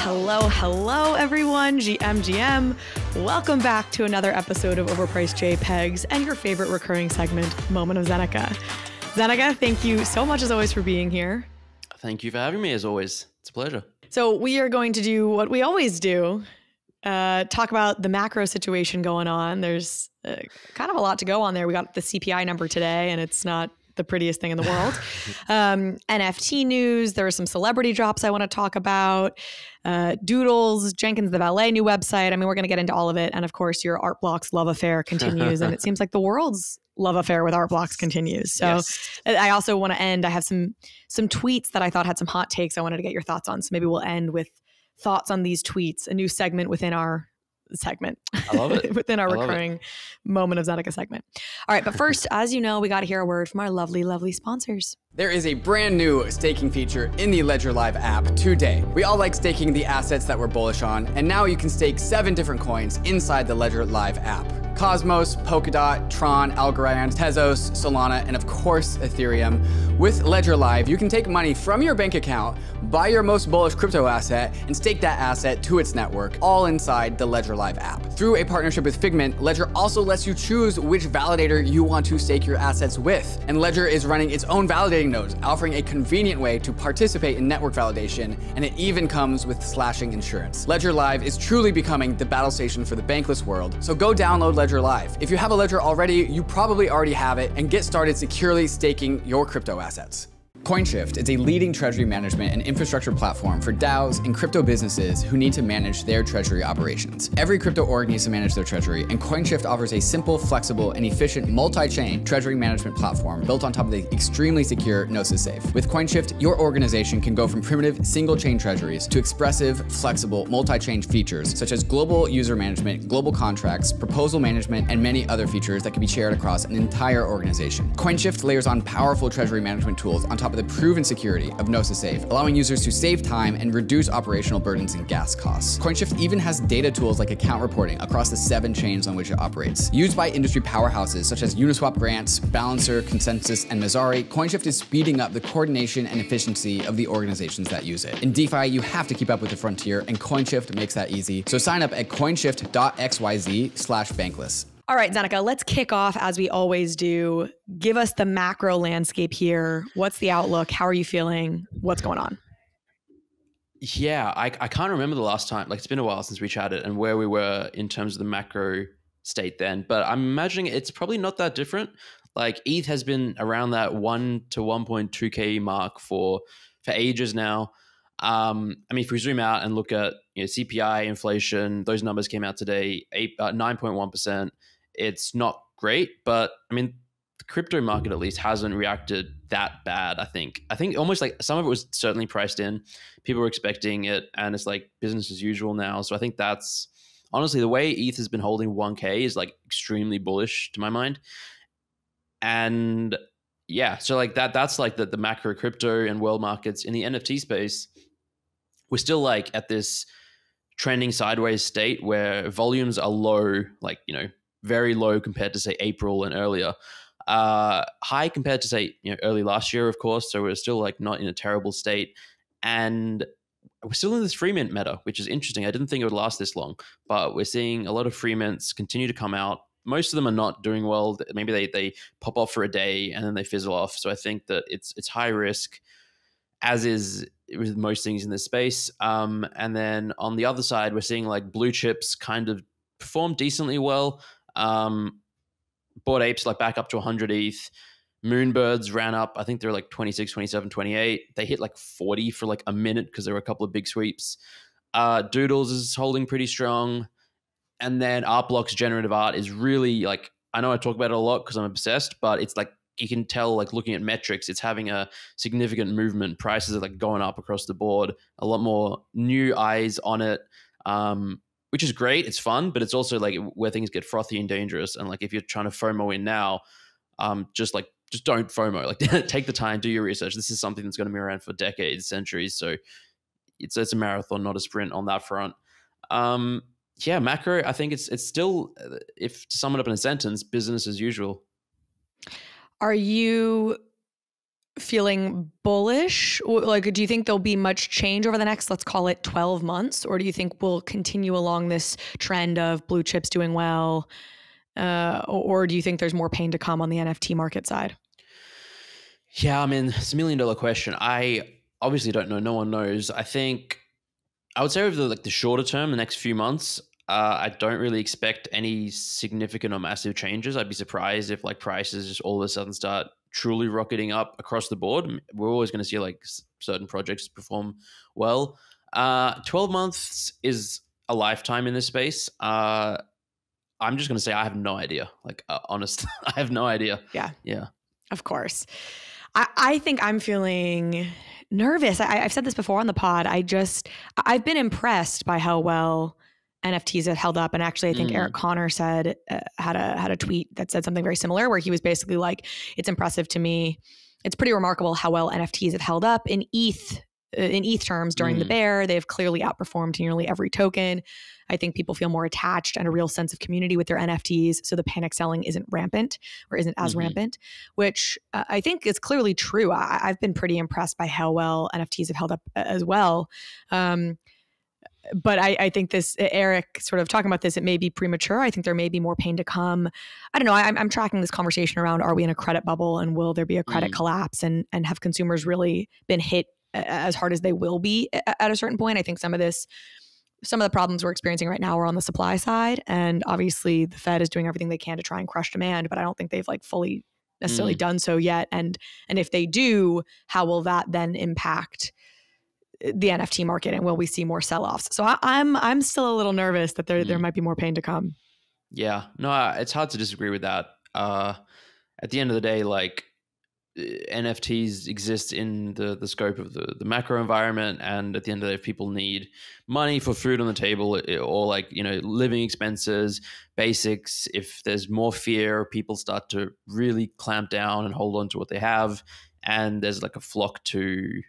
Hello, hello, everyone. GMGM. Welcome back to another episode of Overpriced JPEGs and your favorite recurring segment, Moment of Zeneca. Zeneca, thank you so much as always for being here. Thank you for having me as always. It's a pleasure. So, we are going to do what we always do uh, talk about the macro situation going on. There's uh, kind of a lot to go on there. We got the CPI number today, and it's not the prettiest thing in the world. um, NFT news. There are some celebrity drops I want to talk about. Uh, Doodles, Jenkins the Valet new website. I mean, we're going to get into all of it. And of course, your Art Blocks love affair continues. and it seems like the world's love affair with Art Blocks continues. So yes. I also want to end. I have some some tweets that I thought had some hot takes I wanted to get your thoughts on. So maybe we'll end with thoughts on these tweets, a new segment within our segment. I love it. within our recurring moment of Zeneca segment. All right, but first, as you know, we got to hear a word from our lovely, lovely sponsors. There is a brand new staking feature in the Ledger Live app today. We all like staking the assets that we're bullish on, and now you can stake seven different coins inside the Ledger Live app. Cosmos, Polkadot, Tron, Algorand, Tezos, Solana, and of course Ethereum. With Ledger Live, you can take money from your bank account, buy your most bullish crypto asset, and stake that asset to its network, all inside the Ledger Live app. Through a partnership with Figment, Ledger also lets you choose which validator you want to stake your assets with. And Ledger is running its own validating nodes, offering a convenient way to participate in network validation, and it even comes with slashing insurance. Ledger Live is truly becoming the battle station for the bankless world, so go download Ledger Live. If you have a Ledger already, you probably already have it and get started securely staking your crypto assets. CoinShift is a leading treasury management and infrastructure platform for DAOs and crypto businesses who need to manage their treasury operations. Every crypto org needs to manage their treasury, and CoinShift offers a simple, flexible, and efficient multi-chain treasury management platform built on top of the extremely secure Gnosis Safe. With CoinShift, your organization can go from primitive single-chain treasuries to expressive, flexible, multi-chain features such as global user management, global contracts, proposal management, and many other features that can be shared across an entire organization. CoinShift layers on powerful treasury management tools on top of the proven security of Gnosis Safe, allowing users to save time and reduce operational burdens and gas costs. CoinShift even has data tools like account reporting across the seven chains on which it operates. Used by industry powerhouses such as Uniswap Grants, Balancer, ConsenSys, and Messari, CoinShift is speeding up the coordination and efficiency of the organizations that use it. In DeFi, you have to keep up with the frontier, and CoinShift makes that easy. So sign up at coinshift.xyz slash bankless. All right, Zeneca, let's kick off as we always do. Give us the macro landscape here. What's the outlook? How are you feeling? What's going on? Yeah, I, I can't remember the last time. Like, it's been a while since we chatted and where we were in terms of the macro state then. But I'm imagining it's probably not that different. Like, ETH has been around that 1 to 1.2K mark for, for ages now. Um, I mean, if we zoom out and look at you know, CPI, inflation, those numbers came out today, eight, uh, 9.1% it's not great, but I mean, the crypto market at least hasn't reacted that bad. I think. I think almost like some of it was certainly priced in. People were expecting it, and it's like business as usual now. So I think that's honestly the way ETH has been holding 1K is like extremely bullish to my mind. And yeah, so like that that's like the, the macro crypto and world markets in the NFT space. We're still like at this trending sideways state where volumes are low, like, you know, very low compared to say April and earlier. Uh, high compared to say you know early last year, of course. So we're still like not in a terrible state, and we're still in this free mint meta, which is interesting. I didn't think it would last this long, but we're seeing a lot of free mints continue to come out. Most of them are not doing well. Maybe they they pop off for a day and then they fizzle off. So I think that it's it's high risk, as is with most things in this space. Um, and then on the other side, we're seeing like blue chips kind of perform decently well. Um, Bored Apes like back up to 100 ETH. Moonbirds ran up. I think they're like 26, 27, 28. They hit like 40 for like a minute because there were a couple of big sweeps. Uh, Doodles is holding pretty strong. And then Art Blocks Generative Art is really like, I know I talk about it a lot because I'm obsessed, but it's like, you can tell like looking at metrics, it's having a significant movement. Prices are like going up across the board. A lot more new eyes on it. Um, which is great. It's fun, but it's also like where things get frothy and dangerous. And like if you're trying to FOMO in now, um, just like just don't FOMO. Like take the time, do your research. This is something that's going to be around for decades, centuries. So it's it's a marathon, not a sprint on that front. Um, yeah, macro. I think it's it's still, uh, if to sum it up in a sentence, business as usual. Are you feeling bullish? Like, do you think there'll be much change over the next, let's call it 12 months? Or do you think we'll continue along this trend of blue chips doing well? Uh, or do you think there's more pain to come on the NFT market side? Yeah, I mean, it's a million dollar question. I obviously don't know. No one knows. I think I would say over the like the shorter term, the next few months, uh, I don't really expect any significant or massive changes. I'd be surprised if like prices just all of a sudden start truly rocketing up across the board. We're always going to see like certain projects perform well. Uh, Twelve months is a lifetime in this space. Uh, I'm just going to say I have no idea. Like, uh, honest, I have no idea. Yeah. Yeah. Of course. I, I think I'm feeling nervous. I, I've said this before on the pod. I just, I've been impressed by how well NFTs have held up. And actually, I think Mm. Eric Conner said, uh, had a, had a tweet that said something very similar where he was basically like, it's impressive to me. It's pretty remarkable how well NFTs have held up in ETH. uh, In ETH terms, during the Mm. bear, they've clearly outperformed nearly every token. I think people feel more attached and a real sense of community with their NFTs. So the panic selling isn't rampant or isn't as Mhm. rampant which uh, I think is clearly true. I, I've been pretty impressed by how well NFTs have held up as well. Um, but I, I think this Eric sort of talking about this, it may be premature. I think there may be more pain to come. I don't know. I, I'm, I'm tracking this conversation around: Are we in a credit bubble, and will there be a credit Mm. collapse, and and have consumers really been hit as hard as they will be at a certain point? I think some of this some of the problems we're experiencing right now are on the supply side and obviously the fed is doing everything they can to try and crush demand but i don't think they've like fully necessarily Mm. done so yet and and if they do how will that then impact the nft market and will we see more sell-offs so I, i'm i'm still a little nervous that there there Mm. might be more pain to come Yeah, no, it's hard to disagree with that. Uh, at the end of the day, like uh, NFTs exist in the the scope of the the macro environment, and at the end of the day, if people need money for food on the table or like you know living expenses, basics, if there's more fear, people start to really clamp down and hold on to what they have, and there's like a flock to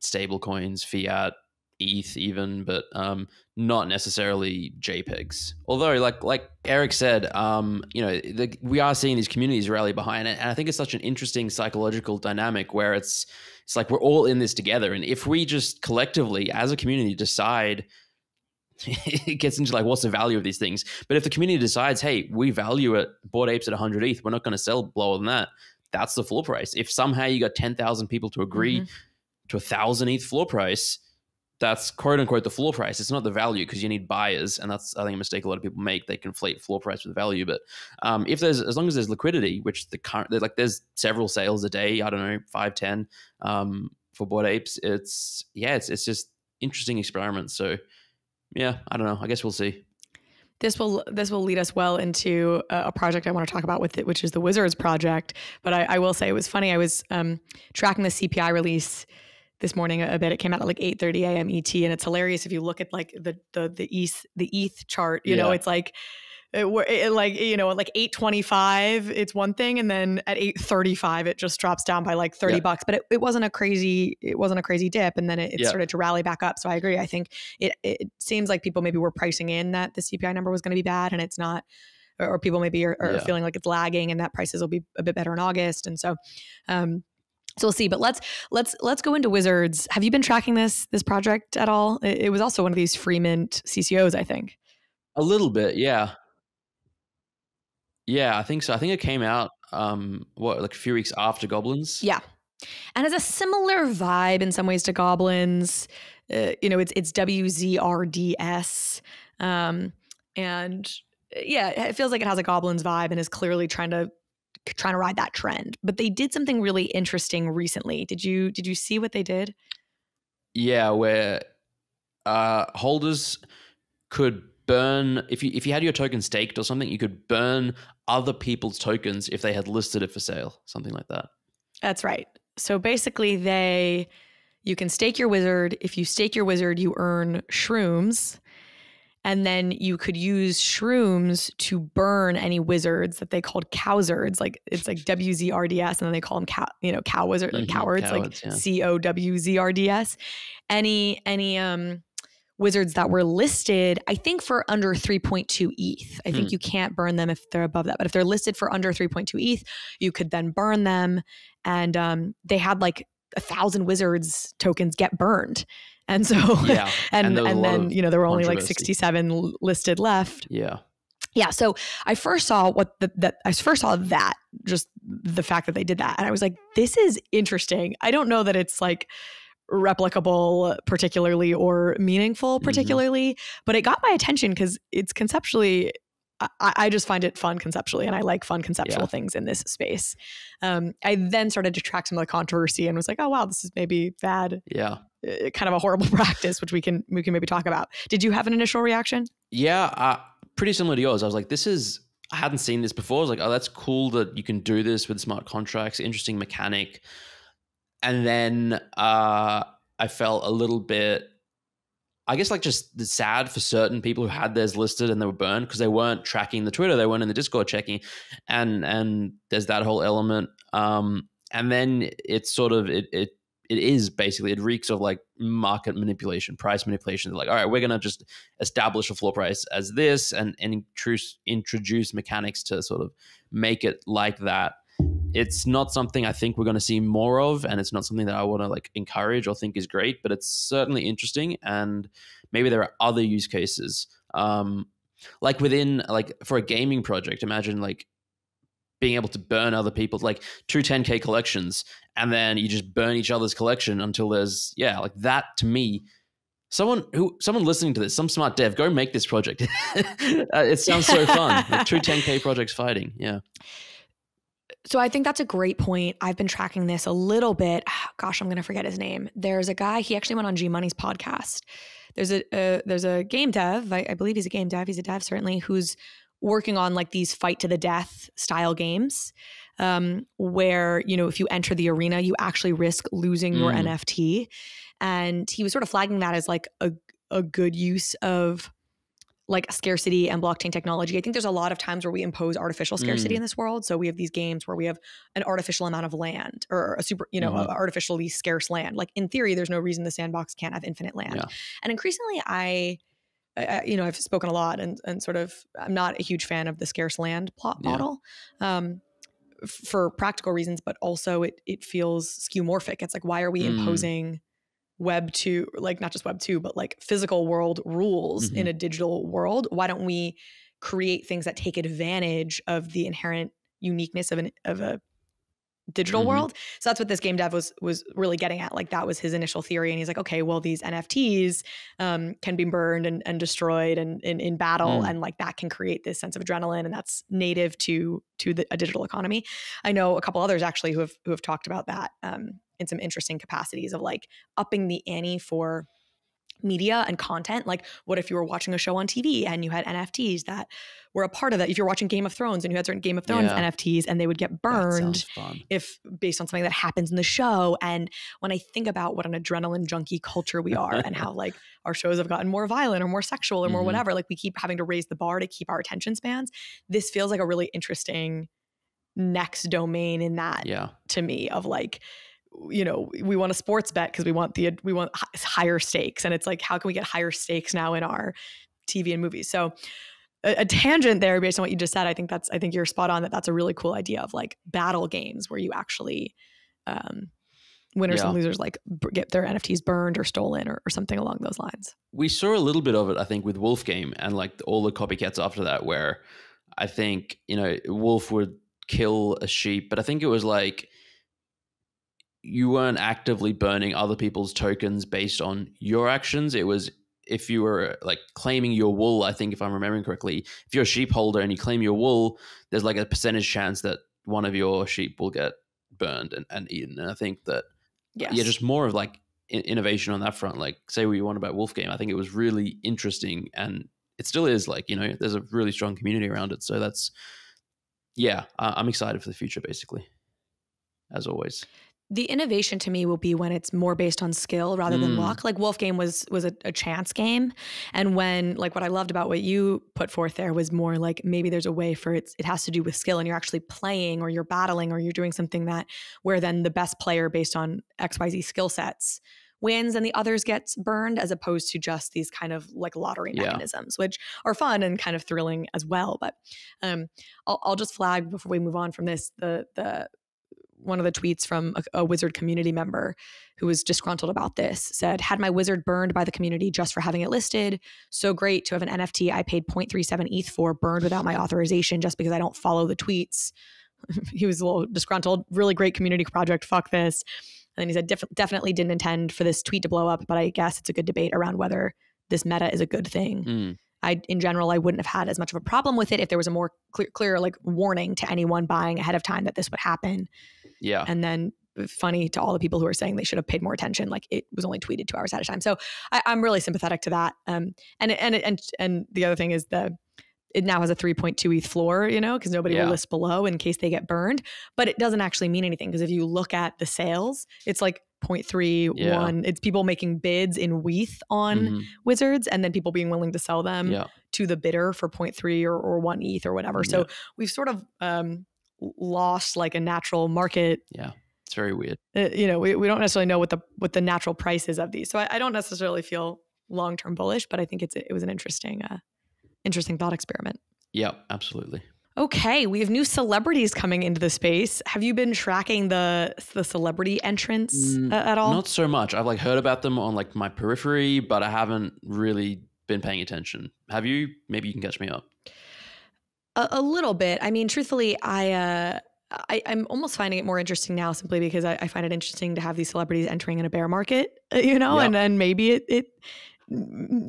stable coins, fiat, ETH, even, but um, not necessarily JPEGs. Although, like like Eric said, um, you know, the, we are seeing these communities rally behind it, and I think it's such an interesting psychological dynamic where it's it's like we're all in this together, and if we just collectively, as a community, decide. it gets into like what's the value of these things but if the community decides hey we value it Bored Apes at 100 eth we're not going to sell lower than that that's the floor price if somehow you got 10,000 people to agree to a thousand ETH floor price, that's quote unquote the floor price. It's not the value because you need buyers, and that's I think a mistake a lot of people make. They conflate floor price with value. But um, if there's as long as there's liquidity, which the current like there's several sales a day, I don't know five ten um, for Bored Apes. It's yeah, it's it's just interesting experiments. So yeah, I don't know. I guess we'll see. this will this will lead us well into a, a project I want to talk about with it, which is the Wizards project. But I, I will say it was funny. I was um, tracking the CPI release this morning bit. It came out at like 8:30 a.m. ET, and it's hilarious if you look at like the the the ETH the ETH chart. You know, it's like. It, wa- it, like you know, at like eight twenty five, it's one thing, and then at eight thirty five, it just drops down by like thirty Yeah. bucks. But it, it wasn't a crazy, it wasn't a crazy dip, and then it, it Yeah. started to rally back up. So I agree. I think it it seems like people maybe were pricing in that the CPI number was going to be bad, and it's not, or, or people maybe are, are Yeah. feeling like it's lagging, and that prices will be a bit better in August, and so. Um, so we'll see, but let's let's let's go into Wizards. Have you been tracking this this project at all? It, it was also one of these free mint CC0s, I think. A little bit, yeah. Yeah, I think so. I think it came out um what like a few weeks after Goblins. Yeah. And has a similar vibe in some ways to Goblins. Uh, you know, it's it's WZRDS. Um, and uh, yeah, it feels like it has a Goblins vibe and is clearly trying to trying to ride that trend. But they did something really interesting recently. Did you did you see what they did? Yeah, where uh, holders could burn if you if you had your token staked or something, you could burn other people's tokens if they had listed it for sale, something like that. That's right. So basically, they you can stake your wizard. If you stake your wizard, you earn shrooms, and then you could use shrooms to burn any wizards that they called cowzards. Like it's like WZRDS, and then they call them cow, you know, cow wizard, like Mhm, cowards, cowards, like yeah. C O W Z R D S. Any any um wizards that were listed, I think for under 3.2 ETH. I think Hmm. you can't burn them if they're above that. But if they're listed for under 3.2 ETH, you could then burn them. And um, they had like a thousand wizards tokens get burned. And so, Yeah. and And and, there was a lot then you know there were only like 67 listed left. Yeah. Yeah, so I first saw what the, that I first saw that just the fact that they did that, and I was like, this is interesting. I don't know that it's like replicable particularly or meaningful Mhm. particularly, but it got my attention because it's conceptually. I, I just find it fun conceptually, and I like fun conceptual Yeah. things in this space. Um, I then started to track some of the controversy and was like, "Oh wow, this is maybe bad, Yeah. uh, kind of a horrible practice," which we can we can maybe talk about. Did you have an initial reaction? Yeah, uh, pretty similar to yours. I was like, this is, I hadn't seen this before. I was like, oh, that's cool that you can do this with smart contracts, interesting mechanic. And then uh, I felt a little bit, I guess, like just sad for certain people who had theirs listed and they were burned because they weren't tracking the Twitter, they weren't in the Discord checking, and and there's that whole element. Um, and then it's sort of it it it is basically it reeks of like market manipulation, price manipulation. They're like, all right, we're gonna just establish a floor price as this and, and introduce introduce mechanics to sort of make it like that. It's not something I think we're going to see more of, and it's not something that I want to like encourage or think is great, but it's certainly interesting. And maybe there are other use cases, um, like within like for a gaming project. Imagine like being able to burn other people's like two 10k collections, and then you just burn each other's collection until there's yeah, like that to me Someone who, someone listening to this, some smart dev, go make this project. uh, it sounds so fun. Like two 10k projects fighting. Yeah. So I think that's a great point. I've been tracking this a little bit. Gosh, I'm going to forget his name. There's a guy. He actually went on G Money's podcast. There's a uh, there's a game dev. I, I believe he's a game dev. He's a dev certainly who's working on like these fight to the death style games, um, where you know if you enter the arena, you actually risk losing your Mm. NFT. And he was sort of flagging that as like a a good use of like scarcity and blockchain technology. I think there's a lot of times where we impose artificial scarcity Mm. in this world. So we have these games where we have an artificial amount of land or a super, you know, Mhm. artificially scarce land. Like in theory, there's no reason the sandbox can't have infinite land. Yeah. And increasingly, I, I, you know, I've spoken a lot and and sort of, I'm not a huge fan of the scarce land plot Yeah. model. Um, f- for practical reasons, but also it it feels skeuomorphic. It's like why are we Mm. imposing web 2 like not just web 2 but like physical world rules in Mhm. a digital world why don't we create things that take advantage of the inherent uniqueness of an of a digital Mhm. world so that's what this game dev was was really getting at like that was his initial theory and he's like okay well these nfts um, can be burned and, and destroyed and in, in battle Mm. and like that can create this sense of adrenaline and that's native to to the, a digital economy i know a couple others actually who have who have talked about that um, in some interesting capacities of like upping the ante for media and content like what if you were watching a show on tv and you had nfts that were a part of that if you're watching game of thrones and you had certain game of thrones Yeah. nfts and they would get burned if based on something that happens in the show and when i think about what an adrenaline junkie culture we are and how like our shows have gotten more violent or more sexual or more Mhm. whatever like we keep having to raise the bar to keep our attention spans this feels like a really interesting next domain in that Yeah. to me of like you know we want a sports bet because we want the we want higher stakes. And it's like how can we get higher stakes now in our tv and movies? So a, a tangent there based on what you just said i think that's i think you're spot on that that's a really cool idea of like battle games where you actually um winners and losers like b- get their nfts burned or stolen or, or something along those lines. We saw a little bit of it, I think, with Wolf Game and like all the copycats after that, where I think you know Wolf would kill a sheep, but I think it was like you weren't actively burning other people's tokens based on your actions. It was if you were like claiming your wool. I think if I'm remembering correctly, if you're a sheep holder and you claim your wool, there's like a percentage chance that one of your sheep will get burned and, and eaten. And I think that yes. yeah, just more of like in- innovation on that front. Like, say what you want about Wolf Game, I think it was really interesting, and it still is. Like, you know, there's a really strong community around it, so that's yeah, I'm excited for the future, basically, as always. The innovation to me will be when it's more based on skill rather than Mm. luck. Like Wolf Game was was a, a chance game, and when like what I loved about what you put forth there was more like maybe there's a way for it. It has to do with skill, and you're actually playing or you're battling or you're doing something that where then the best player based on X Y Z skill sets wins and the others gets burned as opposed to just these kind of like lottery Yeah. mechanisms which are fun and kind of thrilling as well but um I'll, I'll just flag before we move on from this the the one of the tweets from a, a wizard community member who was disgruntled about this said had my wizard burned by the community just for having it listed? So great to have an nft i paid 0.37 eth for burned without my authorization just because i don't follow the tweets. He was a little disgruntled. Really great community project. Fuck this. And then he said "Def- definitely didn't intend for this tweet to blow up but i guess it's a good debate around whether this meta is a good thing. Mm, I, in general, I wouldn't have had as much of a problem with it if there was a more clear, clear like warning to anyone buying ahead of time that this would happen. Yeah. And then funny to all the people who are saying they should have paid more attention, like it was only tweeted two hours at a time. So I, I'm really sympathetic to that. Um, and and and and the other thing is the it now has a 3.2 ETH floor, you know, because nobody Yeah. will list below in case they get burned. But it doesn't actually mean anything because if you look at the sales, it's like 0.31. Yeah. It's people making bids in WETH on Mhm, wizards and then people being willing to sell them yeah. to the bidder for 0.3 or, or 1 ETH or whatever. So we've sort of um, lost like a natural market. Yeah. It's very weird. Uh, you know, we, we don't necessarily know what the what the natural price is of these. So I, I don't necessarily feel long term bullish, but I think it's it was an interesting uh, interesting thought experiment. Yeah, absolutely. Okay, we have new celebrities coming into the space. Have you been tracking the the celebrity entrance Mm, at all? Not so much. I've like heard about them on like my periphery, but I haven't really been paying attention. Have you? Maybe you can catch me up. A, a little bit. I mean, truthfully, I, uh, I I'm almost finding it more interesting now simply because I, I find it interesting to have these celebrities entering in a bear market, you know, Yeah. and then maybe it it mm,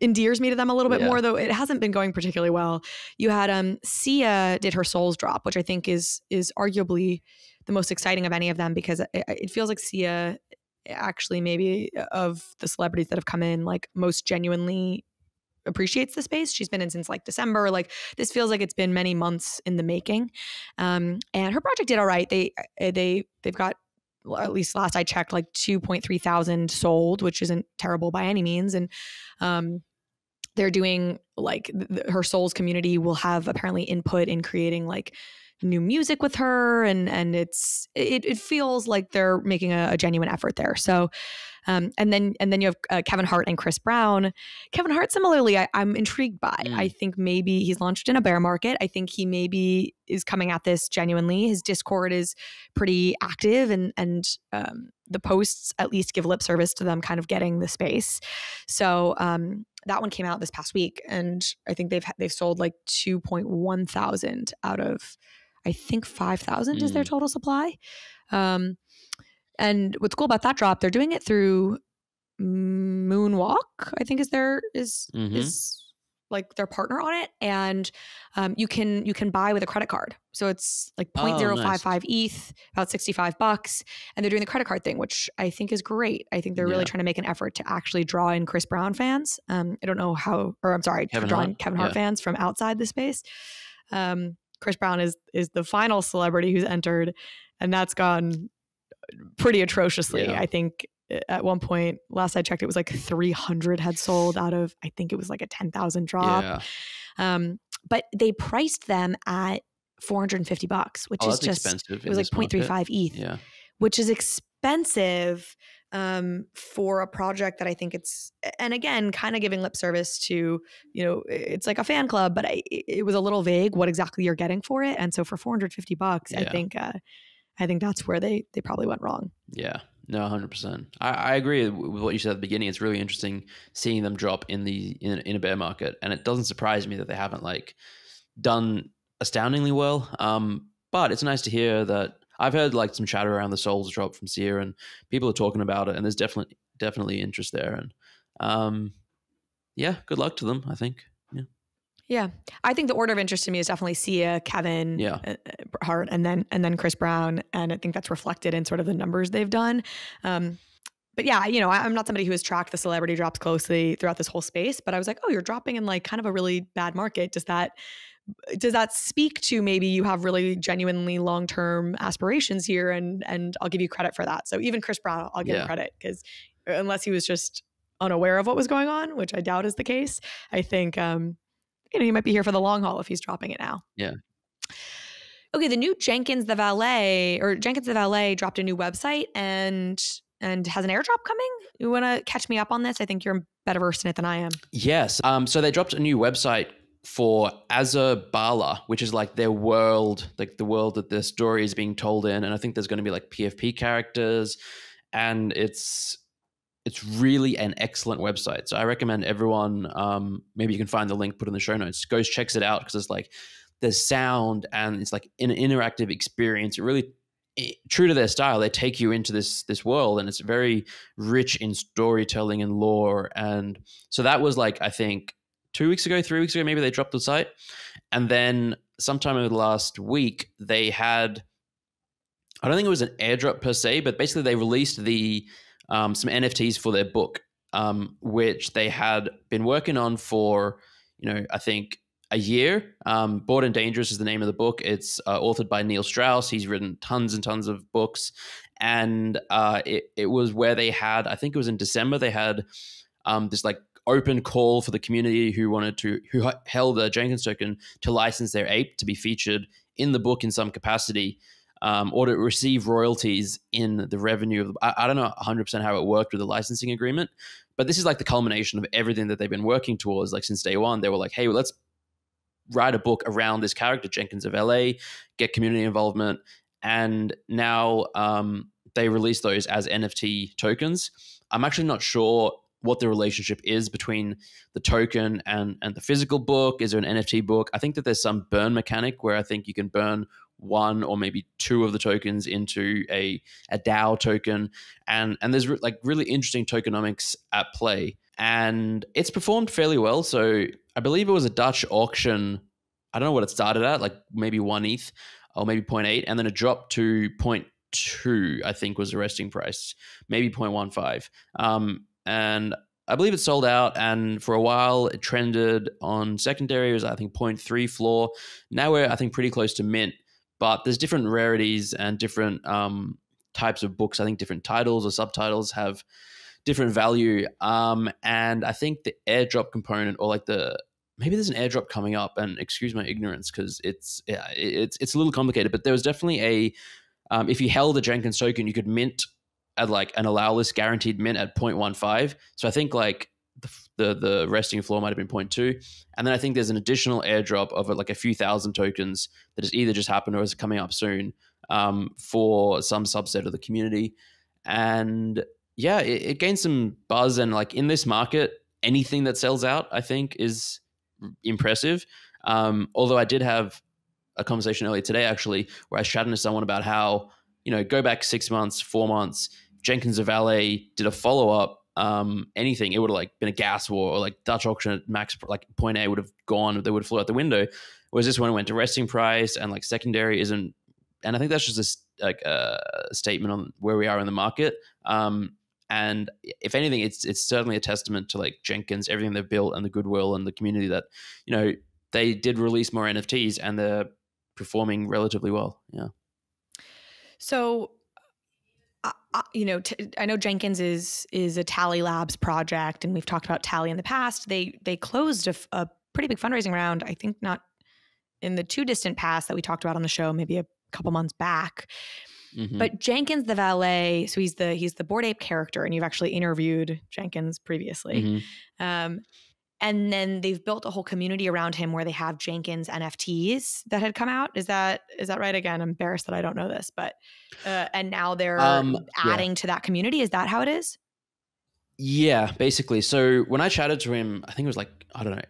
endears me to them a little bit Yeah. more, though it hasn't been going particularly well. You had um Sia did her Souls drop, which I think is is arguably the most exciting of any of them because it, it feels like Sia actually maybe of the celebrities that have come in like most genuinely appreciates the space. She's been in since like December. Like this feels like it's been many months in the making. Um, and her project did all right. They uh, they they've got at least last I checked like 2.3 thousand sold, which isn't terrible by any means. And um, they're doing like her souls community will have apparently input in creating like new music with her and and it's it, it feels like they're making a, a genuine effort there so um, and then and then you have uh, Kevin Hart and Chris Brown. Kevin Hart, similarly, I, I'm intrigued by. Mm. I think maybe he's launched in a bear market. I think he maybe is coming at this genuinely. His Discord is pretty active, and and um, the posts at least give lip service to them kind of getting the space. So um, that one came out this past week, and I think they've they've sold like 2.1 thousand out of I think 5,000 is their Mm. total supply. Um, and what's cool about that drop, they're doing it through Moonwalk, I think is their is Mhm. is like their partner on it, and um, you can you can buy with a credit card. So it's like Oh, 0.055 ETH, about 65 bucks, and they're doing the credit card thing, which I think is great. I think they're really Yeah. trying to make an effort to actually draw in Chris Brown fans. Um, I don't know how, or I'm sorry, Kevin drawing Hart? Kevin Hart Yeah. fans from outside the space. Um, Chris Brown is is the final celebrity who's entered, and that's gone pretty atrociously. Yeah. I think uh, at one point, last I checked, it was like 300 had sold out of I think it was like a 10,000 drop. Yeah. Um, but they priced them at 450 bucks, which Oh, is just expensive. it was like 0.35 ETH, Yeah. which is expensive um, for a project that I think it's, and again, kind of giving lip service to, you know, it's like a fan club, but I, it was a little vague what exactly you're getting for it. And so for 450 bucks, I think, uh, I think that's where they they probably went wrong. Yeah. No, hundred percent. I, I agree with what you said at the beginning. It's really interesting seeing them drop in the in, in a bear market, and it doesn't surprise me that they haven't like done astoundingly well. Um, but it's nice to hear that I've heard like some chatter around the Souls drop from Sia, and people are talking about it, and there's definitely definitely interest there. And um, yeah, good luck to them. I think. Yeah. I think the order of interest to me is definitely Sia, Kevin, Yeah. uh, uh, Hart, and then and then Chris Brown, and I think that's reflected in sort of the numbers they've done. Um, but yeah, you know, I, I'm not somebody who has tracked the celebrity drops closely throughout this whole space, but I was like, oh, you're dropping in like kind of a really bad market. Does that does that speak to maybe you have really genuinely long term aspirations here, and and I'll give you credit for that. So even Chris Brown, I'll give Yeah. credit because unless he was just unaware of what was going on, which I doubt is the case, I think um, you know, he might be here for the long haul if he's dropping it now. Yeah. Okay, the new Jenkins the Valet or Jenkins the Valet dropped a new website and and has an airdrop coming. You want to catch me up on this? I think you're better versed in it than I am. Yes. Um, so they dropped a new website for Azurbala, which is like their world, like the world that the story is being told in. And I think there's going to be like PFP characters, and it's it's really an excellent website. So I recommend everyone. Um, maybe you can find the link, put in the show notes. Goes checks it out because it's like there's sound and it's like an interactive experience. It really true to their style they take you into this this world and it's very rich in storytelling and lore and so that was like i think two weeks ago three weeks ago maybe they dropped the site and then sometime over the last week they had i don't think it was an airdrop per se but basically they released the um, some nfts for their book um, which they had been working on for you know i think a year. Um, Bored and Dangerous is the name of the book. It's uh, authored by Neil Strauss. He's written tons and tons of books. And uh, it, it was where they had, I think it was in December, they had um, this like open call for the community who wanted to, who held a Jenkins token to license their ape to be featured in the book in some capacity. Um, or to receive royalties in the revenue of I, I don't know 100% how it worked with the licensing agreement but this is like the culmination of everything that they've been working towards like since day one they were like hey well, let's write a book around this character, Jenkins the Valet, get community involvement, and now um, they release those as NFT tokens. I'm actually not sure what the relationship is between the token and and the physical book. Is there an NFT book? I think that there's some burn mechanic where I think you can burn one or maybe two of the tokens into a a DAO token, and and there's re- like really interesting tokenomics at play, and it's performed fairly well. So I believe it was a Dutch auction. I don't know what it started at, like maybe one ETH or maybe 0.8, and then it dropped to 0.2, I think was the resting price, maybe 0.15. Um, and I believe it sold out, and for a while it trended on secondary. It was I think 0.3 floor. Now we're I think pretty close to mint, but there's different rarities and different um, types of books. I think different titles or subtitles have different value. Um, and I think the airdrop component or like the maybe there's an airdrop coming up and excuse my ignorance because it's yeah, it's it's a little complicated but there was definitely a um, if you held a jenkins token you could mint at like an allow list guaranteed mint at 0.15 so i think like the, the, resting floor might have been 0.2 and then i think there's an additional airdrop of like a few thousand tokens that has either just happened or is coming up soon um, for some subset of the community. And yeah it, it gained some buzz. And like in this market anything that sells out i think is impressive. Um, although I did have a conversation earlier today, actually, where I chatting to someone about how, you know, go back six months, four months, Jenkins the Valet did a follow up, um, anything, it would have like been a gas war or like Dutch auction at max, like point A would have gone, they would have flew out the window. Whereas this one went to resting price and like secondary isn't, and I think that's just a, like a statement on where we are in the market. Um, and if anything, it's it's certainly a testament to like Jenkins, everything they've built, and the goodwill and the community that you know they did release more NFTs and they're performing relatively well. Yeah. So you know, t- I know Jenkins is is a Tally Labs project, and we've talked about Tally in the past. They they closed a, a, pretty big fundraising round. I think not in the too distant past that we talked about on the show, maybe a couple months back. Mm-hmm. But Jenkins the valet, so he's the he's the Bored Ape character, and you've actually interviewed Jenkins previously. Mm-hmm. Um, and then they've built a whole community around him where they have Jenkins NFTs that had come out. Is that is that right? Again, I'm embarrassed that I don't know this, but uh, and now they're um, adding yeah. to that community. Is that how it is? Yeah, basically. So when I chatted to him, I think it was like I don't know.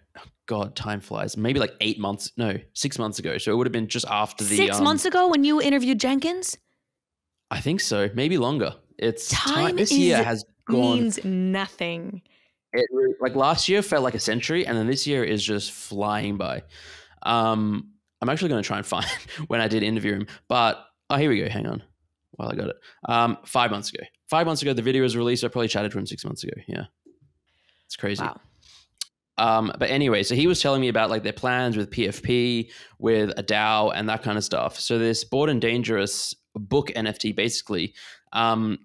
God, time flies. Maybe like eight months, no, six months ago. So it would have been just after the six um, months ago when you interviewed Jenkins. I think so. Maybe longer. It's time, time this year has gone means nothing. It like last year felt like a century, and then this year is just flying by. Um, I'm actually going to try and find when I did interview him, but oh, here we go. Hang on, while I got it. Um, five months ago. Five months ago, the video was released. I probably chatted to him six months ago. Yeah, it's crazy. Wow. Um, but anyway, so he was telling me about like their plans with PFP, with a DAO, and that kind of stuff. So this bored and dangerous book NFT basically. Um,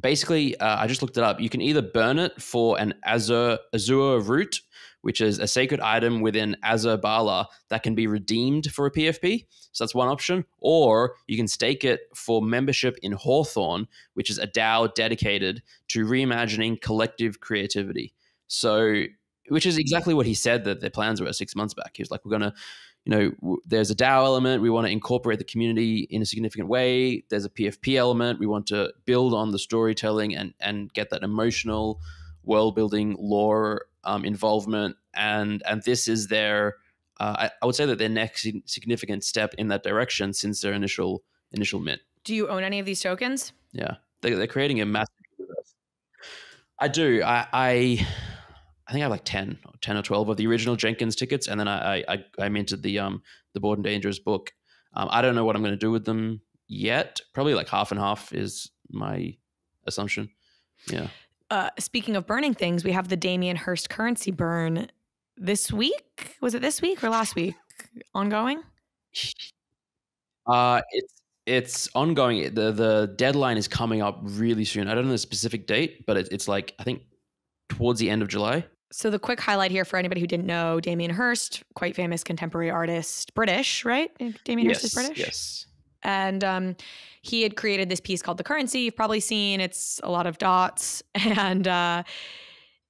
basically, uh, I just looked it up. You can either burn it for an Azure Azurroot, which is a sacred item within Azurbala that can be redeemed for a PFP. So that's one option. Or you can stake it for membership in Hawthorne, which is a DAO dedicated to reimagining collective creativity. So, which is exactly what he said that their plans were six months back. He was like, we're going to you know, there's a DAO element. We want to incorporate the community in a significant way. There's a PFP element. We want to build on the storytelling and and get that emotional world building lore um, involvement. And and this is their, uh, I, I would say that their next significant step in that direction since their initial initial mint. Do you own any of these tokens? Yeah, they, they're creating a massive. I do. I, I I think I have like 10, 10 or 12 of the original Jenkins tickets. And then I, I, I minted the, um, the Bored and Dangerous book. Um, I don't know what I'm going to do with them yet. Probably like half and half is my assumption. Yeah. Uh, speaking of burning things, we have the Damien Hirst currency burn this week. Was it this week or last week? Ongoing? Uh, it's it's ongoing. The the deadline is coming up really soon. I don't know the specific date, but it, it's like I think towards the end of July. So the quick highlight here for anybody who didn't know, Damien Hirst, quite famous contemporary artist, British, right? Damien yes, Hirst is British. Yes. And um, he had created this piece called The Currency. You've probably seen it's a lot of dots. And uh,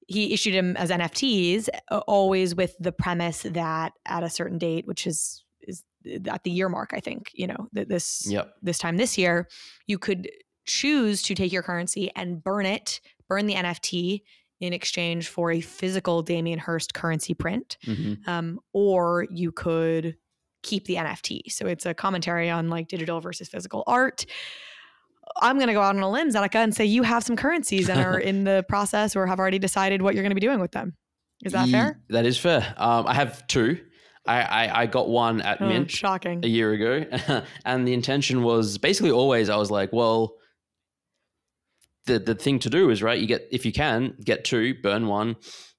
he issued them as NFTs, always with the premise that at a certain date, which is is at the year mark, I think, you know, this yep. this time this year, you could choose to take your currency and burn it, burn the NFT in exchange for a physical Damien Hirst currency print, mm-hmm. um, or you could keep the NFT. So it's a commentary on like digital versus physical art. I'm going to go out on a limb, Zeneca, and say you have some currencies and are in the process or have already decided what you're going to be doing with them. Is that fair? That is fair. Um, I have two. I, I, I, got one at oh, Mint shocking. a year ago. and the intention was basically always I was like, well, the the thing to do is right. You get if you can get two, burn one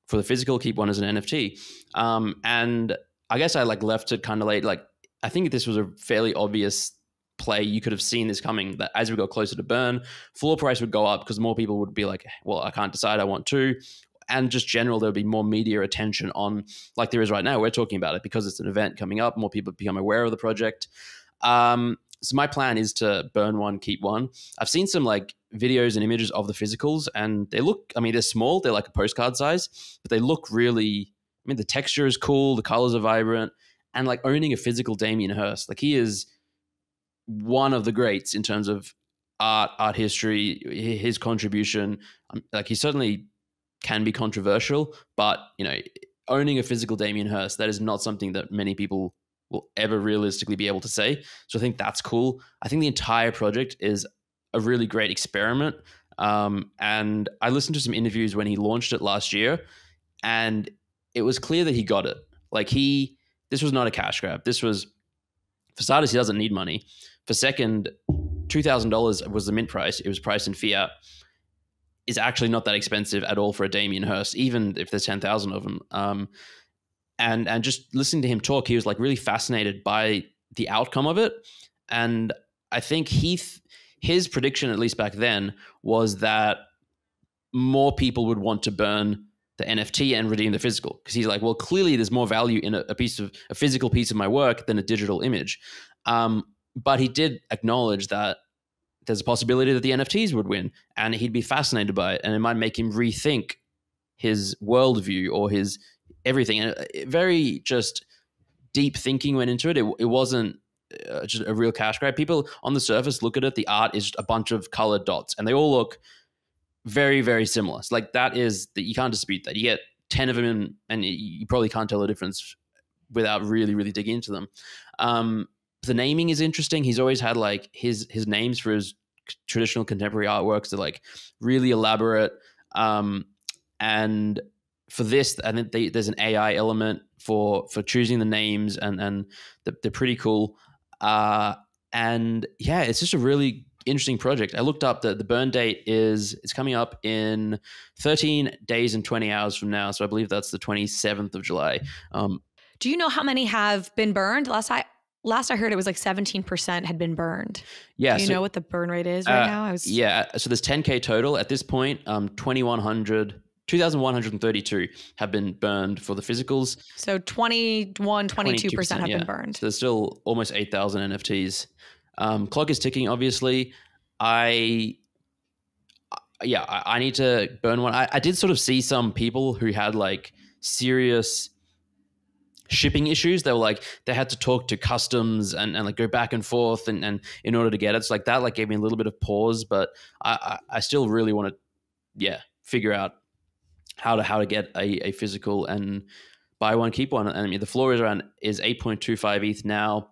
for the physical, keep one as an NFT. Um, and I guess I like left it kind of late. Like I think this was a fairly obvious play. You could have seen this coming. That as we got closer to burn, floor price would go up because more people would be like, "Well, I can't decide. I want two. And just general, there would be more media attention on, like there is right now. We're talking about it because it's an event coming up. More people become aware of the project. Um, so my plan is to burn one, keep one. I've seen some like videos and images of the physicals, and they look. I mean, they're small. They're like a postcard size, but they look really. I mean, the texture is cool. The colors are vibrant, and like owning a physical Damien Hirst, like he is one of the greats in terms of art, art history. His contribution, um, like he certainly can be controversial, but you know, owning a physical Damien Hirst, that is not something that many people will ever realistically be able to say. So I think that's cool. I think the entire project is a really great experiment. Um, and I listened to some interviews when he launched it last year, and it was clear that he got it. Like he, this was not a cash grab. This was, for starters, he doesn't need money. For second, two thousand dollars was the mint price. It was priced in fiat. Is actually not that expensive at all for a Damien Hirst, even if there's ten thousand of them. Um, and and just listening to him talk, he was like really fascinated by the outcome of it. And I think he his prediction, at least back then, was that more people would want to burn the NFT and redeem the physical because he's like, well, clearly there's more value in a, a, piece of a physical piece of my work than a digital image. Um, but he did acknowledge that there's a possibility that the NFTs would win, and he'd be fascinated by it, and it might make him rethink his worldview or his everything. And uh, very just deep thinking went into it. It, it wasn't uh, just a real cash grab. People on the surface look at it, the art is just a bunch of colored dots, and they all look very, very similar. It's like that is that you can't dispute that. You get ten of them, in, and you probably can't tell the difference without really, really digging into them. Um, the naming is interesting. He's always had like his his names for his traditional contemporary artworks. They're like really elaborate. Um, and for this, I think they, there's an AI element for for choosing the names, and and they're, they're pretty cool. Uh, and yeah, it's just a really interesting project. I looked up that the burn date is it's coming up in 13 days and 20 hours from now. So I believe that's the 27th of July. Um, Do you know how many have been burned? Last I last I heard it was like 17% had been burned. Yeah. Do you so, know what the burn rate is right uh, now? I was Yeah. So there's 10K total. At this point, um, 2,100, 2,132 have been burned for the physicals. So 21, 22%, have yeah. been burned. So there's still almost 8,000 NFTs. Um, clock is ticking, obviously. I, yeah, I, I need to burn one. I, I did sort of see some people who had like serious shipping issues. They were like, they had to talk to customs and, and like go back and forth and, and in order to get it. So like that like gave me a little bit of pause, but I, I, I still really want to, yeah, figure out how to, how to get a, a physical and buy one, keep one. And I mean, the floor is around is 8.25 ETH now.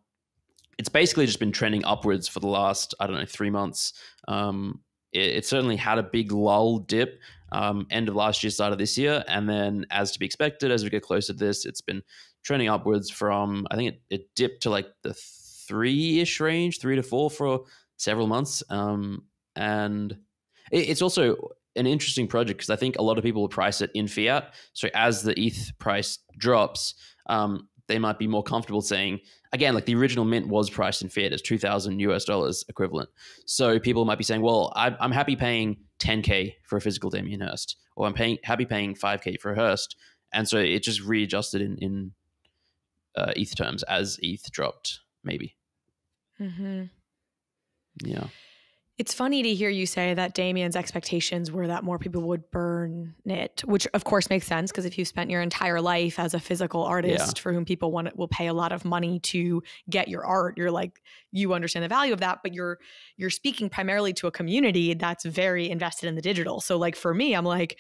It's basically just been trending upwards for the last, I don't know, three months. Um, it, it certainly had a big lull dip um, end of last year, start of this year. And then, as to be expected, as we get closer to this, it's been trending upwards from, I think it, it dipped to like the three ish range, three to four for several months. Um, and it, it's also an interesting project because I think a lot of people will price it in fiat. So as the ETH price drops, um, they might be more comfortable saying, again, like the original mint was priced in fiat as 2000 US dollars equivalent. So people might be saying, well, I, I'm happy paying 10K for a physical Damien Hirst, or I'm paying happy paying 5K for a Hirst. And so it just readjusted in, in uh, ETH terms as ETH dropped, maybe. hmm Yeah. It's funny to hear you say that Damien's expectations were that more people would burn it, which of course makes sense because if you've spent your entire life as a physical artist for whom people want will pay a lot of money to get your art, you're like you understand the value of that, but you're you're speaking primarily to a community that's very invested in the digital. So like for me, I'm like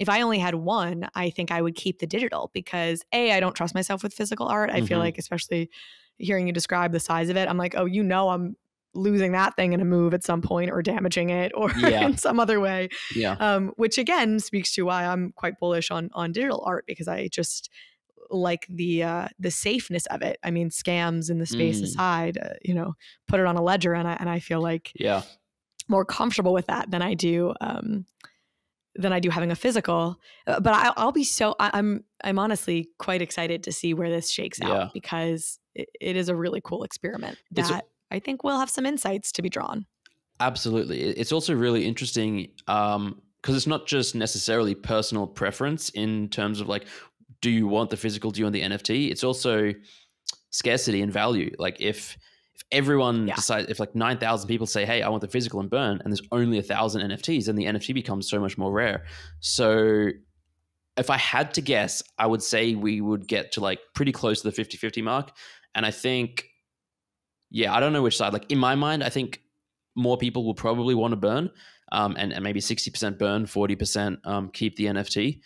if I only had one, I think I would keep the digital because A, I don't trust myself with physical art. I feel Mhm. like especially hearing you describe the size of it, I'm like, oh, you know I'm losing that thing in a move at some point or damaging it or Yeah. in some other way Yeah. um, which again speaks to why i'm quite bullish on on digital art because i just like the uh, the safeness of it i mean scams in the space Mm. aside uh, you know put it on a ledger and I, and I feel like Yeah. more comfortable with that than i do um, than i do having a physical Uh, but I, i'll be so I, i'm i'm honestly quite excited to see where this shakes out Yeah. because it, it is a really cool experiment that I think we'll have some insights to be drawn. Absolutely. It's also really interesting um, because it's not just necessarily personal preference in terms of like, do you want the physical? Do you want the NFT? It's also scarcity and value. Like if if everyone Yeah. decides, if like nine thousand people say, "Hey, I want the physical and burn," and there's only a thousand NFTs, then the NFT becomes so much more rare. So if I had to guess, I would say we would get to like pretty close to the 50-50 mark. And I think, yeah, I don't know which side. Like in my mind, I think more people will probably want to burn, um, and, and maybe 60% burn, 40% um, keep the NFT.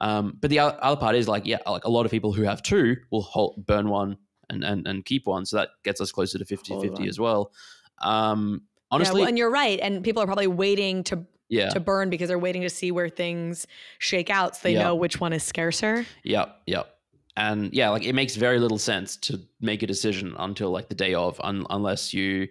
Um, but the other part is like, yeah, like a lot of people who have two will hold, burn one and, and, and keep one. So that gets us closer to 50-50 as well. Um, yeah, honestly, well, and you're right. And people are probably waiting to yeah, to burn because they're waiting to see where things shake out, so they Yeah. know which one is scarcer. Yep, yep. And yeah, like it makes very little sense to make a decision until like the day of, un- unless you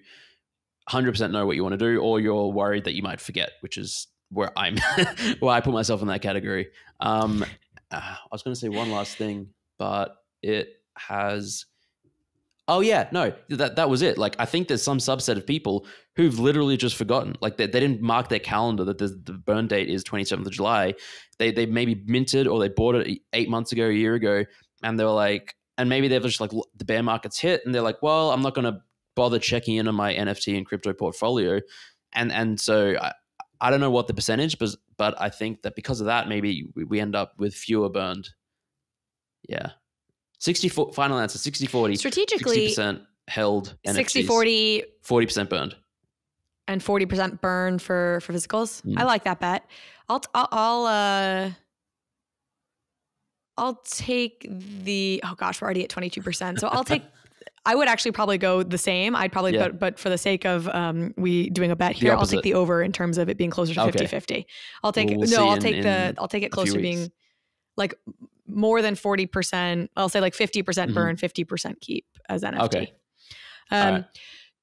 100% know what you want to do or you're worried that you might forget, which is where I'm, where I put myself in that category. Um, uh, I was going to say one last thing, but it has. Oh yeah, no, that that was it. Like I think there's some subset of people who've literally just forgotten. Like they, they didn't mark their calendar that the, the burn date is 27th of July. They they maybe minted or they bought it eight months ago, a year ago, and they were like, and maybe they've just like the bear market's hit, and they're like, well, I'm not going to bother checking in on my NFT and crypto portfolio, and and so I, I don't know what the percentage, but but I think that because of that, maybe we, end up with fewer burned. Yeah. 64 final answer 60 40 Strategically, 60% held 60 NFTs, 40 40% burned and 40% burn for for physicals. Mm. I like that bet. I'll I'll, I'll uh I'll take the oh gosh, we're already at 22%. So I'll take I would actually probably go the same. I'd probably Yeah. but but for the sake of um we doing a bet here, I'll take the over in terms of it being closer to Okay. 50-50. I'll take We'll- no, I'll in- take in the I'll take it closer to being like more than 40%. I'll say like 50% Mhm. burn, 50% keep as NFT. Okay. Um.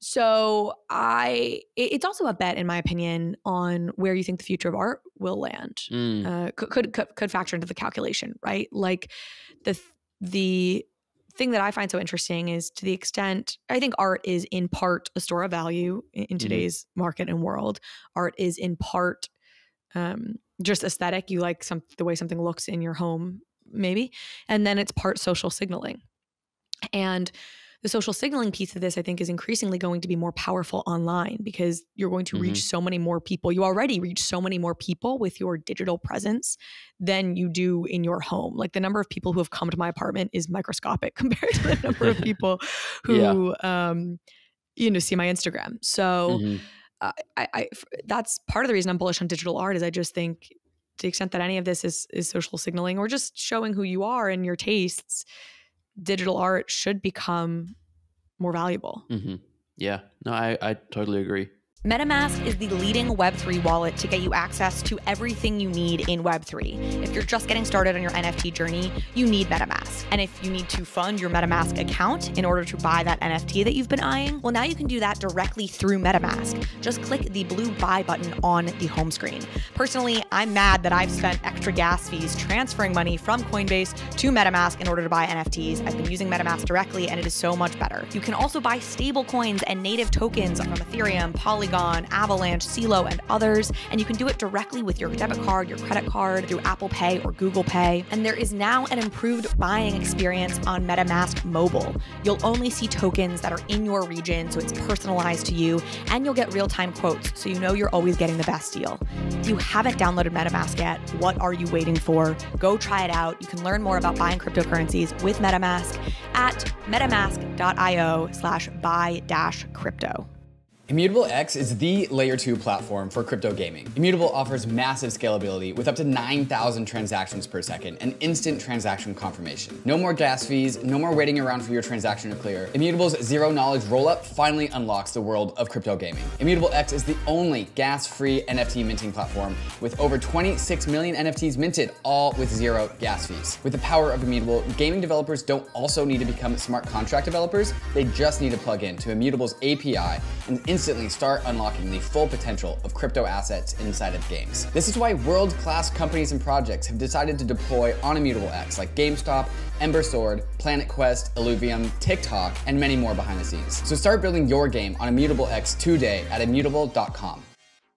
So I, it- it's also a bet, in my opinion, on where you think the future of art will land. Mm, Uh, could, could could could factor into the calculation, right? Like the the thing that I find so interesting is to the extent I think art is in part a store of value in, in today's mm-hmm. market and world. Art is in part um, just aesthetic. You like some the way something looks in your home, maybe, and then it's part social signaling. And the social signaling piece of this, I think, is increasingly going to be more powerful online because you're going to mm-hmm. reach so many more people. You already reach so many more people with your digital presence than you do in your home. Like the number of people who have come to my apartment is microscopic compared to the number of people who, yeah. um, you know, see my Instagram. So. Mm-hmm. I, I, that's part of the reason I'm bullish on digital art is I just think to the extent that any of this is is social signaling or just showing who you are and your tastes, digital art should become more valuable. Mm-hmm. Yeah, no, I, I totally agree. MetaMask is the leading Web3 wallet to get you access to everything you need in Web3. If you're just getting started on your NFT journey, you need MetaMask. And if you need to fund your MetaMask account in order to buy that NFT that you've been eyeing, well, now you can do that directly through MetaMask. Just click the blue buy button on the home screen. Personally, I'm mad that I've spent extra gas fees transferring money from Coinbase to MetaMask in order to buy NFTs. I've been using MetaMask directly, and it is so much better. You can also buy stable coins and native tokens from Ethereum, Polygon, Polygon, Avalanche, Celo, and others. And you can do it directly with your debit card, your credit card, through Apple Pay or Google Pay. And there is now an improved buying experience on MetaMask Mobile. You'll only see tokens that are in your region, so it's personalized to you, and you'll get real time quotes, so you know you're always getting the best deal. If you haven't downloaded MetaMask yet, what are you waiting for? Go try it out. You can learn more about buying cryptocurrencies with MetaMask at metamask.io slash buy dash crypto. Immutable X is the layer 2 platform for crypto gaming. Immutable offers massive scalability with up to 9,000 transactions per second and instant transaction confirmation. No more gas fees, no more waiting around for your transaction to clear. Immutable's zero knowledge rollup finally unlocks the world of crypto gaming. Immutable X is the only gas free NFT minting platform with over 26 million NFTs minted, all with zero gas fees. With the power of Immutable, gaming developers don't also need to become smart contract developers, they just need to plug in to Immutable's API and instantly start unlocking the full potential of crypto assets inside of games. This is why world-class companies and projects have decided to deploy on Immutable X like GameStop, Ember Sword, Planet Quest, Illuvium, TikTok, and many more behind the scenes. So start building your game on Immutable X today at immutable.com.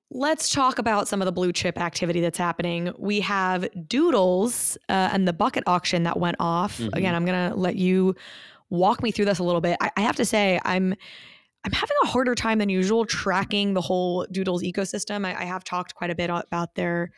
Let's talk about some of the blue chip activity that's happening. We have Doodles uh, and the bucket auction that went off. Mm-hmm. Again, I'm going to let you walk me through this a little bit. I, I have to say, I'm I'm having a harder time than usual tracking the whole Doodles ecosystem. I, I have talked quite a bit about their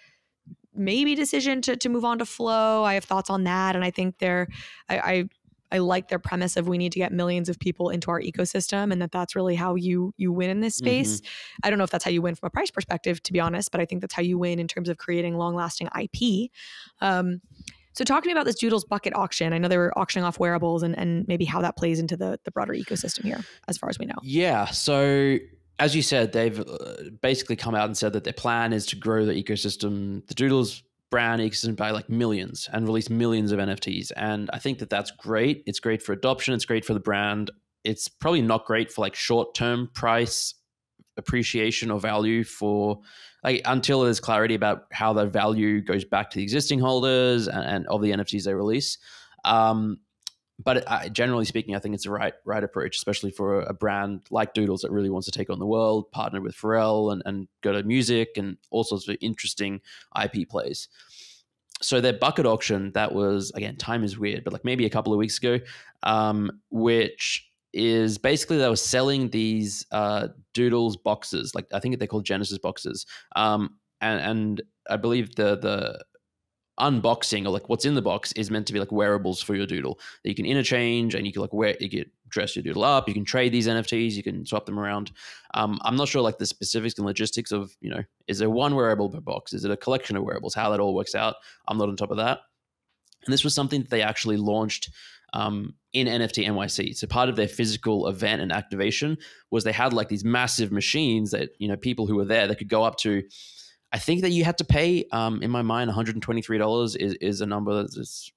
maybe decision to, to move on to Flow. I have thoughts on that. And I think they're, I, I, I like their premise of we need to get millions of people into our ecosystem and that that's really how you you win in this space. Mm-hmm. I don't know if that's how you win from a price perspective to be honest, but I think that's how you win in terms of creating long-lasting IP. Um, so talk to me about this Doodles bucket auction. I know they were auctioning off wearables and, and maybe how that plays into the, the broader ecosystem here, as far as we know. Yeah. So as you said, they've uh, basically come out and said that their plan is to grow the ecosystem, the Doodles brand ecosystem by like millions and release millions of NFTs. And I think that that's great. It's great for adoption. It's great for the brand. It's probably not great for like short term price appreciation or value for like until there's clarity about how the value goes back to the existing holders and, and of the NFTs they release. Um, but uh, generally speaking, I think it's the right right approach, especially for a, a, brand like Doodles that really wants to take on the world, partner with Pharrell and, and go to music and all sorts of interesting IP plays. So their bucket auction that was again time is weird, but like maybe a couple of weeks ago, um, which is basically they were selling these uh, Doodles boxes, like I think they're called Genesis boxes, um, and and I believe the the unboxing or like what's in the box is meant to be like wearables for your doodle. That you can interchange and you can like wear you can dress your doodle up. You can trade these nfts you can swap them around. Um, i'm not sure like the specifics and logistics of you know is there one wearable per box? Is it a collection of wearables? How that all works out? I'm not on top of that. And this was something that they actually launched um, in NFT NYC. So part of their physical event and activation was they had like these massive machines that you know people who were there that could go up to. I think that you had to pay. Um, in my mind, one hundred and twenty three dollars is is a number that's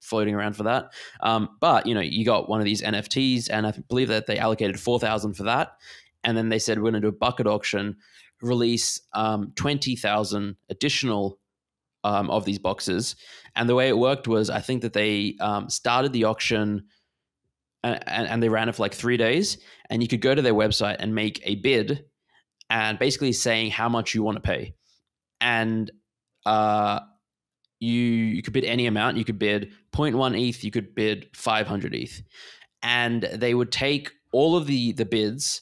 floating around for that. Um, but you know, you got one of these NFTs, and I believe that they allocated four thousand for that, and then they said we're going to do a bucket auction, release um, twenty thousand additional um, of these boxes. And the way it worked was, I think that they um, started the auction and, and they ran it for like three days. And you could go to their website and make a bid, and basically saying how much you want to pay, and uh, you you could bid any amount. You could bid 0.1 ETH. You could bid 500 ETH, and they would take all of the the bids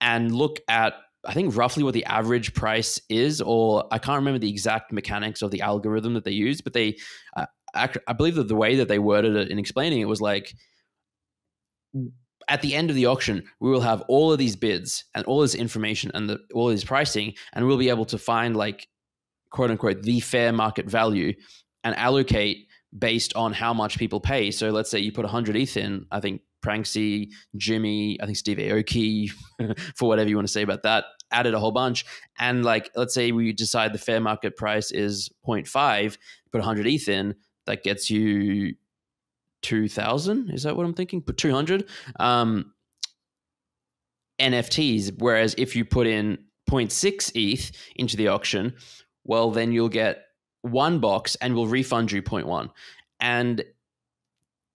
and look at I think roughly what the average price is, or I can't remember the exact mechanics of the algorithm that they use, but they, uh, I believe that the way that they worded it in explaining it was like, at the end of the auction, we will have all of these bids and all this information and the, all this pricing, and we'll be able to find like, quote unquote, the fair market value and allocate based on how much people pay. So let's say you put 100 ETH in, I think Pranksy, Jimmy, I think Steve Aoki, for whatever you want to say about that, added a whole bunch. And like, let's say we decide the fair market price is 0.5, put 100 ETH in, that gets you 2000. Is that what I'm thinking? Put 200 um, NFTs. Whereas if you put in 0.6 ETH into the auction, well, then you'll get one box and we'll refund you 0.1. And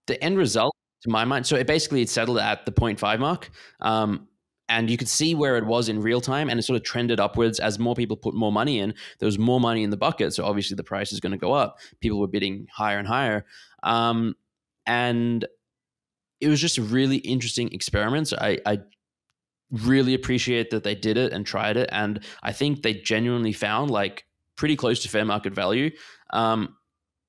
the end result to my mind. So it basically it settled at the 0.5 mark. Um, and you could see where it was in real time and it sort of trended upwards as more people put more money in there was more money in the bucket so obviously the price is going to go up people were bidding higher and higher um, and it was just a really interesting experiment I, I really appreciate that they did it and tried it and i think they genuinely found like pretty close to fair market value um,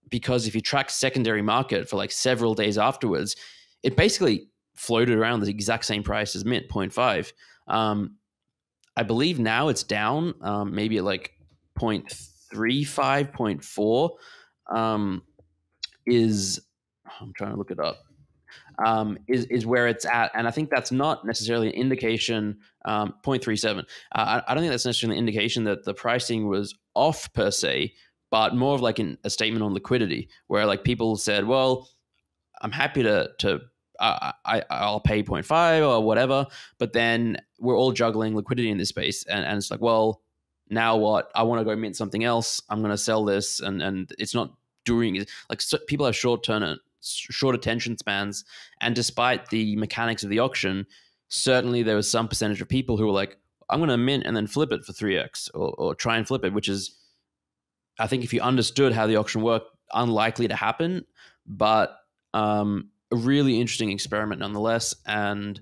because if you track secondary market for like several days afterwards it basically floated around the exact same price as Mint 0.5. Um, I believe now it's down, um, maybe at like 0.35, 0.4 um, is, I'm trying to look it up, um, is, is where it's at. And I think that's not necessarily an indication, um, 0.37. Uh, I, I don't think that's necessarily an indication that the pricing was off per se, but more of like an, a statement on liquidity where like people said, well, I'm happy to, to uh, I, I I'll pay 0.5 or whatever. But then we're all juggling liquidity in this space, and, and it's like, well, now what? I want to go mint something else. I'm going to sell this, and and it's not doing like so people have short turn short attention spans, and despite the mechanics of the auction, certainly there was some percentage of people who were like, I'm going to mint and then flip it for 3x or, or try and flip it, which is, I think, if you understood how the auction worked, unlikely to happen. But um, a really interesting experiment nonetheless, and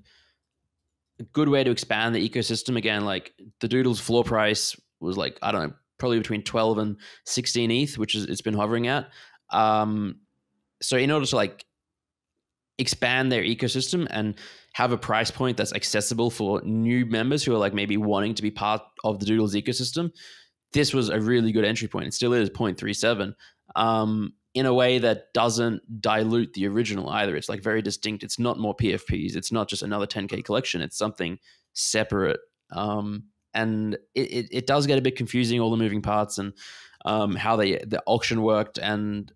a good way to expand the ecosystem. Again, like the Doodles floor price was like I don't know, probably between twelve and sixteen ETH, which is it's been hovering at. Um, so in order to like expand their ecosystem and have a price point that's accessible for new members who are like maybe wanting to be part of the Doodles ecosystem, this was a really good entry point. It still is 0.37. Um, in a way that doesn't dilute the original either. It's like very distinct. It's not more PFPs. It's not just another 10K collection. It's something separate. Um, and it, it, it, does get a bit confusing, all the moving parts and um, how they the auction worked and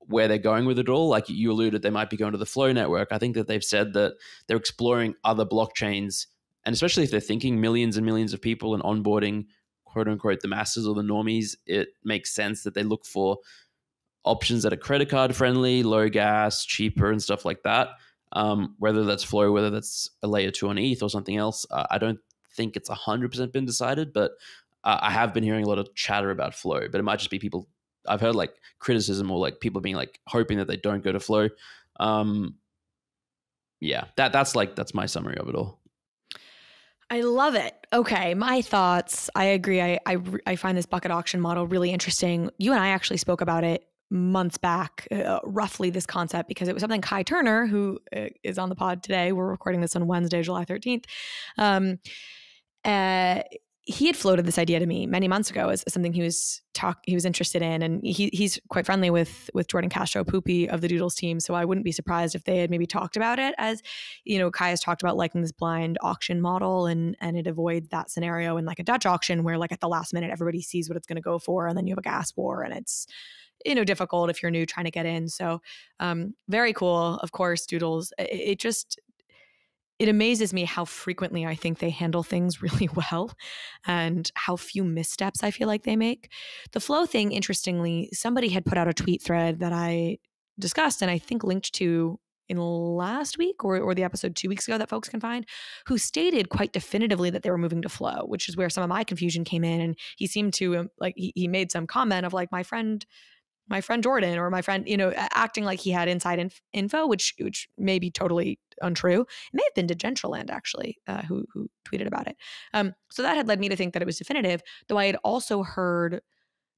where they're going with it all. Like you alluded, they might be going to the Flow network. I think that they've said that they're exploring other blockchains, and especially if they're thinking millions and millions of people and onboarding quote unquote the masses or the normies, it makes sense that they look for options that are credit card friendly, low gas, cheaper, and stuff like that. Um, whether that's Flow, whether that's a layer two on ETH or something else, uh, I don't think it's 100% been decided, but uh, I have been hearing a lot of chatter about Flow, but it might just be people. I've heard like criticism or like people being like hoping that they don't go to Flow. Um, yeah, that that's like that's my summary of it all. I love it. Okay, my thoughts. I agree. I, I I find this bucket auction model really interesting. You and I actually spoke about it months back, uh, roughly this concept, because it was something Kai Turner, who uh, on the pod today, we're recording this on Wednesday, July 13th. Um, uh, he had floated this idea to me many months ago as, something he was talk he was interested in, and he he's quite friendly with with Jordan Castro Poopie of the Doodles team. So I wouldn't be surprised if they had maybe talked about it as you know Kai has talked about liking this blind auction model, and and it avoids that scenario in like a Dutch auction where like at the last minute everybody sees what it's going to go for, and then you have a gas war, and it's you know difficult if you're new trying to get in. So um, very cool of course doodles. It, it, just it amazes me how frequently i think they handle things really well and how few missteps i feel like they make the flow thing interestingly somebody had put out a tweet thread that i discussed and i think linked to in last week or, or the episode two weeks ago that folks can find, who stated quite definitively that they were moving to Flow, which is where some of my confusion came in. And he seemed to um, like he, he made some comment of like my friend, my friend Jordan or my friend, you know, acting like he had inside inf- info, which which may be totally untrue. It may have been Degentraland actually, uh, who who tweeted about it. Um, so that had led me to think that it was definitive. Though I had also heard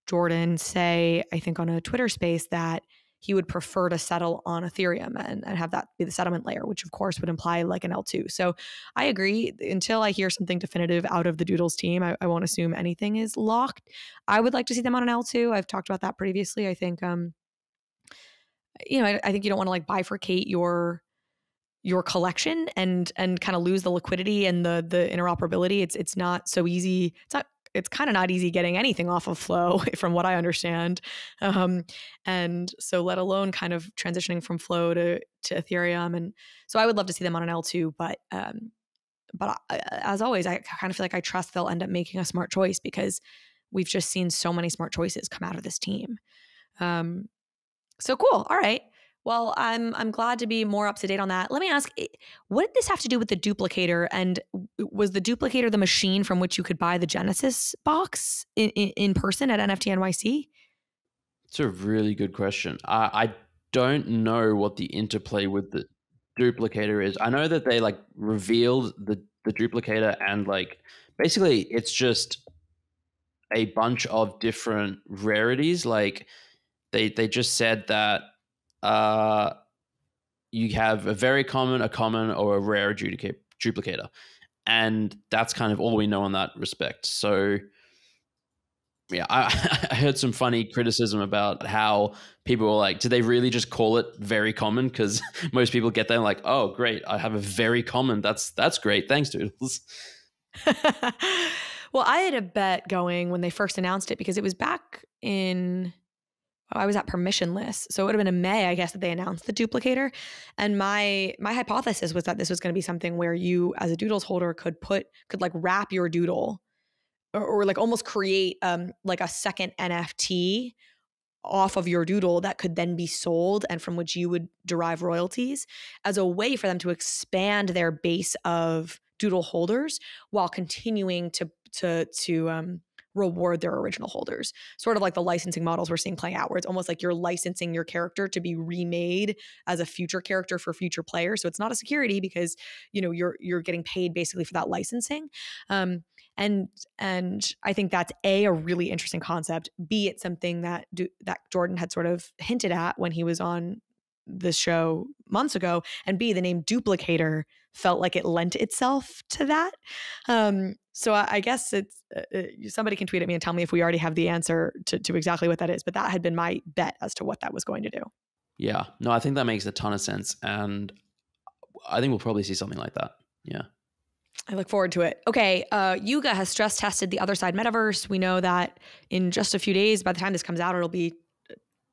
Jordan say, I think on a Twitter space that he would prefer to settle on Ethereum and, and have that be the settlement layer, which of course would imply like an L2. So I agree. Until I hear something definitive out of the Doodles team, I, I won't assume anything is locked. I would like to see them on an L2. I've talked about that previously. I think, um, you know, I, I think you don't want to like bifurcate your your collection and and kind of lose the liquidity and the the interoperability. It's it's not so easy. It's not it's kind of not easy getting anything off of Flow, from what I understand. Um, and so, let alone kind of transitioning from Flow to to Ethereum. And so, I would love to see them on an L2, but um, but I, as always, I kind of feel like I trust they'll end up making a smart choice because we've just seen so many smart choices come out of this team. Um, so cool. All right. Well, I'm I'm glad to be more up to date on that. Let me ask, eh, what did this have to do with the duplicator? And was the duplicator the machine from which you could buy the Genesis box in, in, in person at NFT NYC? It's a really good question. I, I don't know what the interplay with the duplicator is. I know that they like revealed the the duplicator and like basically it's just a bunch of different rarities. Like they they just said that uh, you have a very common, a common, or a rare duplicator. And that's kind of all we know in that respect. So, yeah, I, I, heard some funny criticism about how people were like, "Do they really just call it very common? Because most people get there like, oh, great, I have a very common. That's that's great. Thanks, Doodles. well, I had a bet going when they first announced it because it was back in I was at permissionless. So it would have been in May, I guess, that they announced the duplicator. And my my hypothesis was that this was going to be something where you, as a doodles holder, could put could like wrap your doodle or, or like almost create um like a second NFT off of your doodle that could then be sold and from which you would derive royalties as a way for them to expand their base of doodle holders while continuing to to to um reward their original holders. Sort of like the licensing models we're seeing playing out, where it's almost like you're licensing your character to be remade as a future character for future players. So it's not a security because you know you're you're getting paid basically for that licensing. Um, and and I think that's a a really interesting concept. B it's something that do, that Jordan had sort of hinted at when he was on this show months ago, and B the name duplicator felt like it lent itself to that. Um, so I, I guess it's uh, uh somebody can tweet at me and tell me if we already have the answer to, to exactly what that is. But that had been my bet as to what that was going to do. Yeah, no, I think that makes a ton of sense, and I think we'll probably see something like that. Yeah. I look forward to it. Okay, uh, Yuga has stress tested the Otherside metaverse. We know that in just a few days, by the time this comes out, it'll be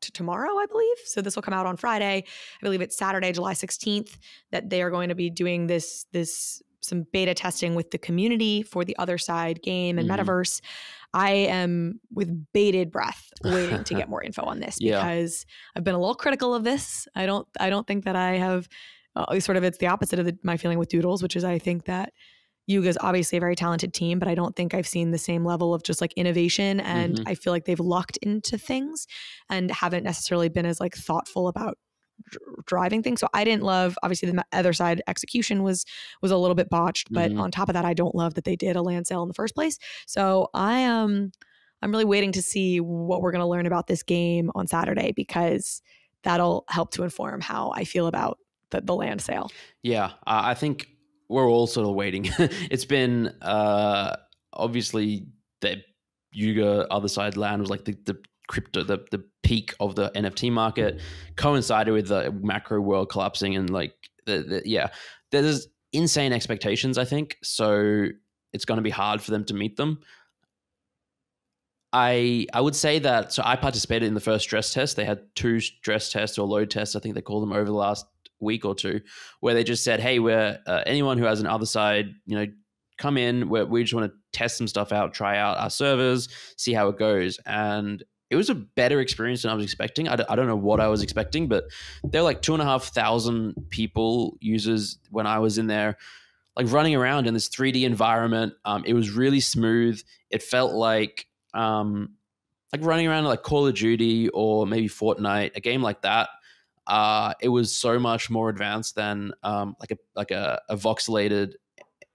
t- tomorrow, I believe. So this will come out on Friday. I believe it's Saturday, July 16th, that they are going to be doing this this some beta testing with the community for the Otherside game and mm-hmm. metaverse. I am with bated breath waiting to get more info on this yeah. because I've been a little critical of this. I don't I don't think that I have uh, sort of it's the opposite of the, my feeling with Doodles, which is I think that Yuga's obviously a very talented team, but I don't think I've seen the same level of just like innovation and mm-hmm. I feel like they've locked into things and haven't necessarily been as like thoughtful about driving things. So I didn't love obviously the Otherside execution was was a little bit botched, but mm-hmm. on top of that, I don't love that they did a land sale in the first place. So I am um, I'm really waiting to see what we're going to learn about this game on Saturday because that'll help to inform how I feel about the, the land sale. Yeah, uh, I think we're all sort of waiting. it's been uh, obviously the Yuga Otherside land was like the, the crypto the, the peak of the nft market coincided with the macro world collapsing and like the, the, yeah there's insane expectations i think. So it's going to be hard for them to meet them. I i would say that so i participated in the first stress test. They had two stress tests or load tests i think they called them over the last week or two where they just said hey we're uh, anyone who has an Otherside, you know come in where we just want to test some stuff out try out our servers see how it goes and it was a better experience than I was expecting. I d- I don't know what I was expecting, but there were like two and a half thousand people users when I was in there, like running around in this 3D environment. Um, it was really smooth. It felt like um, like running around like Call of Duty or maybe Fortnite, a game like that. Uh, it was so much more advanced than um, like a like a, a voxelated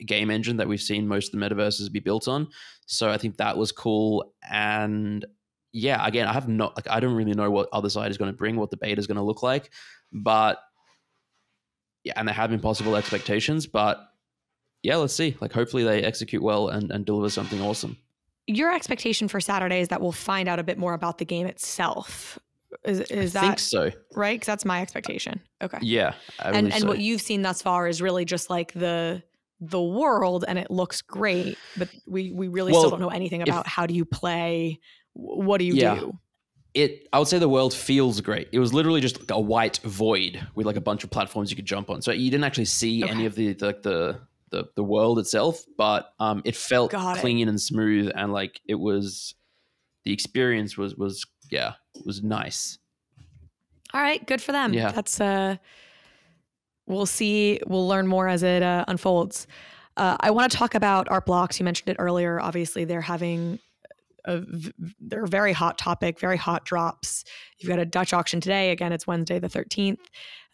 game engine that we've seen most of the metaverses be built on. So I think that was cool. And yeah, again, I have not like I don't really know what Otherside is going to bring, what the beta is going to look like, but yeah, and there have been possible expectations, but yeah, let's see. Like hopefully they execute well and, and deliver something awesome. Your expectation for Saturday is that we'll find out a bit more about the game itself. Is is I that think so. right? Because that's my expectation. Okay. Yeah. I and and so. what you've seen thus far is really just like the the world and it looks great but we we really Well, still don't know anything if- about how do you play what do you Yeah. do it I would say the world feels great. It was literally just like a white void with like a bunch of platforms you could jump on. So you didn't actually see Okay. any of the like the, the the world itself, but um it felt Got it. clean and smooth and like it was the experience was was yeah, it was nice. all right good for them. Yeah. that's uh we'll see we'll learn more as it uh, unfolds. Uh, i want to talk about art blocks. You mentioned it earlier. Obviously they're having a, they're a very hot topic very hot drops. You've got a dutch auction today. Again it's wednesday the 13th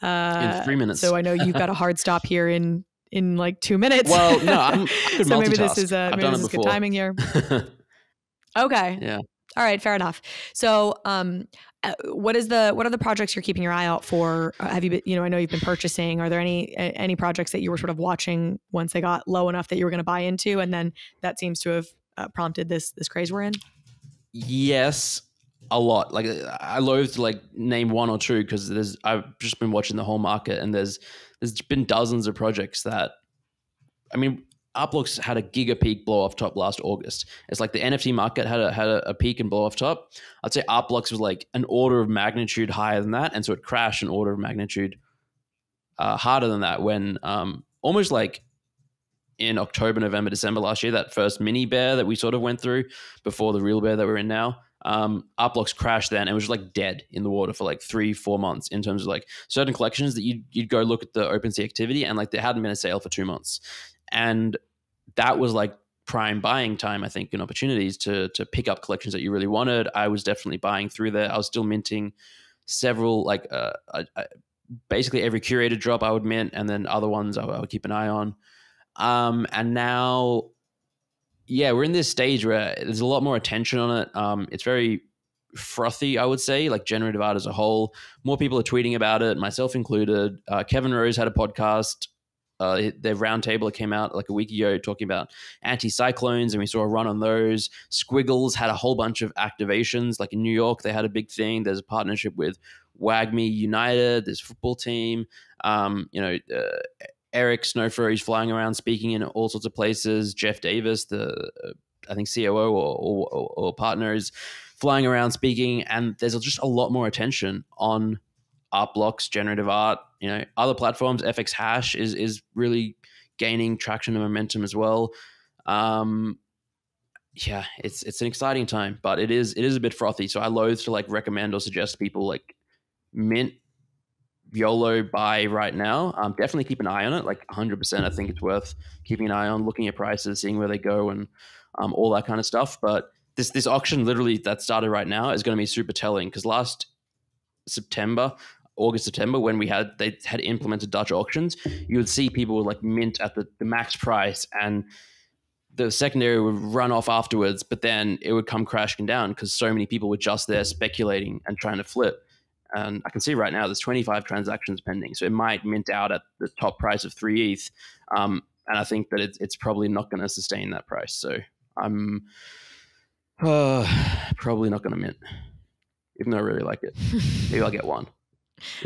uh, In three minutes. so i know you've got a hard stop here in in like two minutes. Well, no, I'm- so maybe this is uh, I've maybe done this is good timing here. Okay. Yeah. All right, fair enough. So, um, uh, what is the what are the projects you're keeping your eye out for? Uh, have you been, you know, I know you've been purchasing. Are there any any projects that you were sort of watching once they got low enough that you were going to buy into, and then that seems to have uh, prompted this this craze we're in? Yes, a lot. Like I loathe to like name one or two because there's I've just been watching the whole market and there's there's been dozens of projects that I mean Art Blocks had a giga peak blow off top last August. It's like the NFT market had a had a, a peak and blow off top. I'd say Art Blocks was like an order of magnitude higher than that, and so it crashed an order of magnitude uh, harder than that when um, almost like in October, November, December last year, that first mini bear that we sort of went through before the real bear that we're in now. Um, Art Blocks crashed then and was just like dead in the water for like three, four months in terms of like certain collections that you'd, you'd go look at the OpenSea activity and like there hadn't been a sale for two months. And that was like prime buying time, I think, and opportunities to to pick up collections that you really wanted. I was definitely buying through there. I was still minting several, like uh, uh, uh, basically every curated drop I would mint, and then other ones I, I would keep an eye on. Um, and now, yeah, we're in this stage where there's a lot more attention on it. Um, it's very frothy, I would say, like generative art as a whole. More people are tweeting about it, myself included. Uh, Kevin Rose had a podcast. Uh, their roundtable came out like a week ago talking about anti-cyclones, and we saw a run on those. Squiggles had a whole bunch of activations, like in New York, they had a big thing. There's a partnership with WAGMI United, this football team. Um, you know, uh, Erick Snowfro, he's flying around speaking in all sorts of places. Jeff Davis, the uh, I think COO or, or, or partner, is flying around speaking, and there's just a lot more attention on art blocks, generative art. You know, other platforms. FX Hash is is really gaining traction and momentum as well. Um, yeah, it's it's an exciting time, but it is it is a bit frothy. So I loathe to like recommend or suggest people like mint YOLO buy right now. Um, definitely keep an eye on it. Like 100%, I think it's worth keeping an eye on, looking at prices, seeing where they go, and um, all that kind of stuff. But this this auction, literally that started right now, is going to be super telling because last September, August September, when we had they had implemented Dutch auctions, you would see people like mint at the, the max price and the secondary would run off afterwards, but then it would come crashing down because so many people were just there speculating and trying to flip. And I can see right now there's 25 transactions pending, so it might mint out at the top price of three ETH. Um, and I think that it's, it's probably not going to sustain that price. So I'm uh, probably not going to mint, even though I really like it. Maybe I'll get one.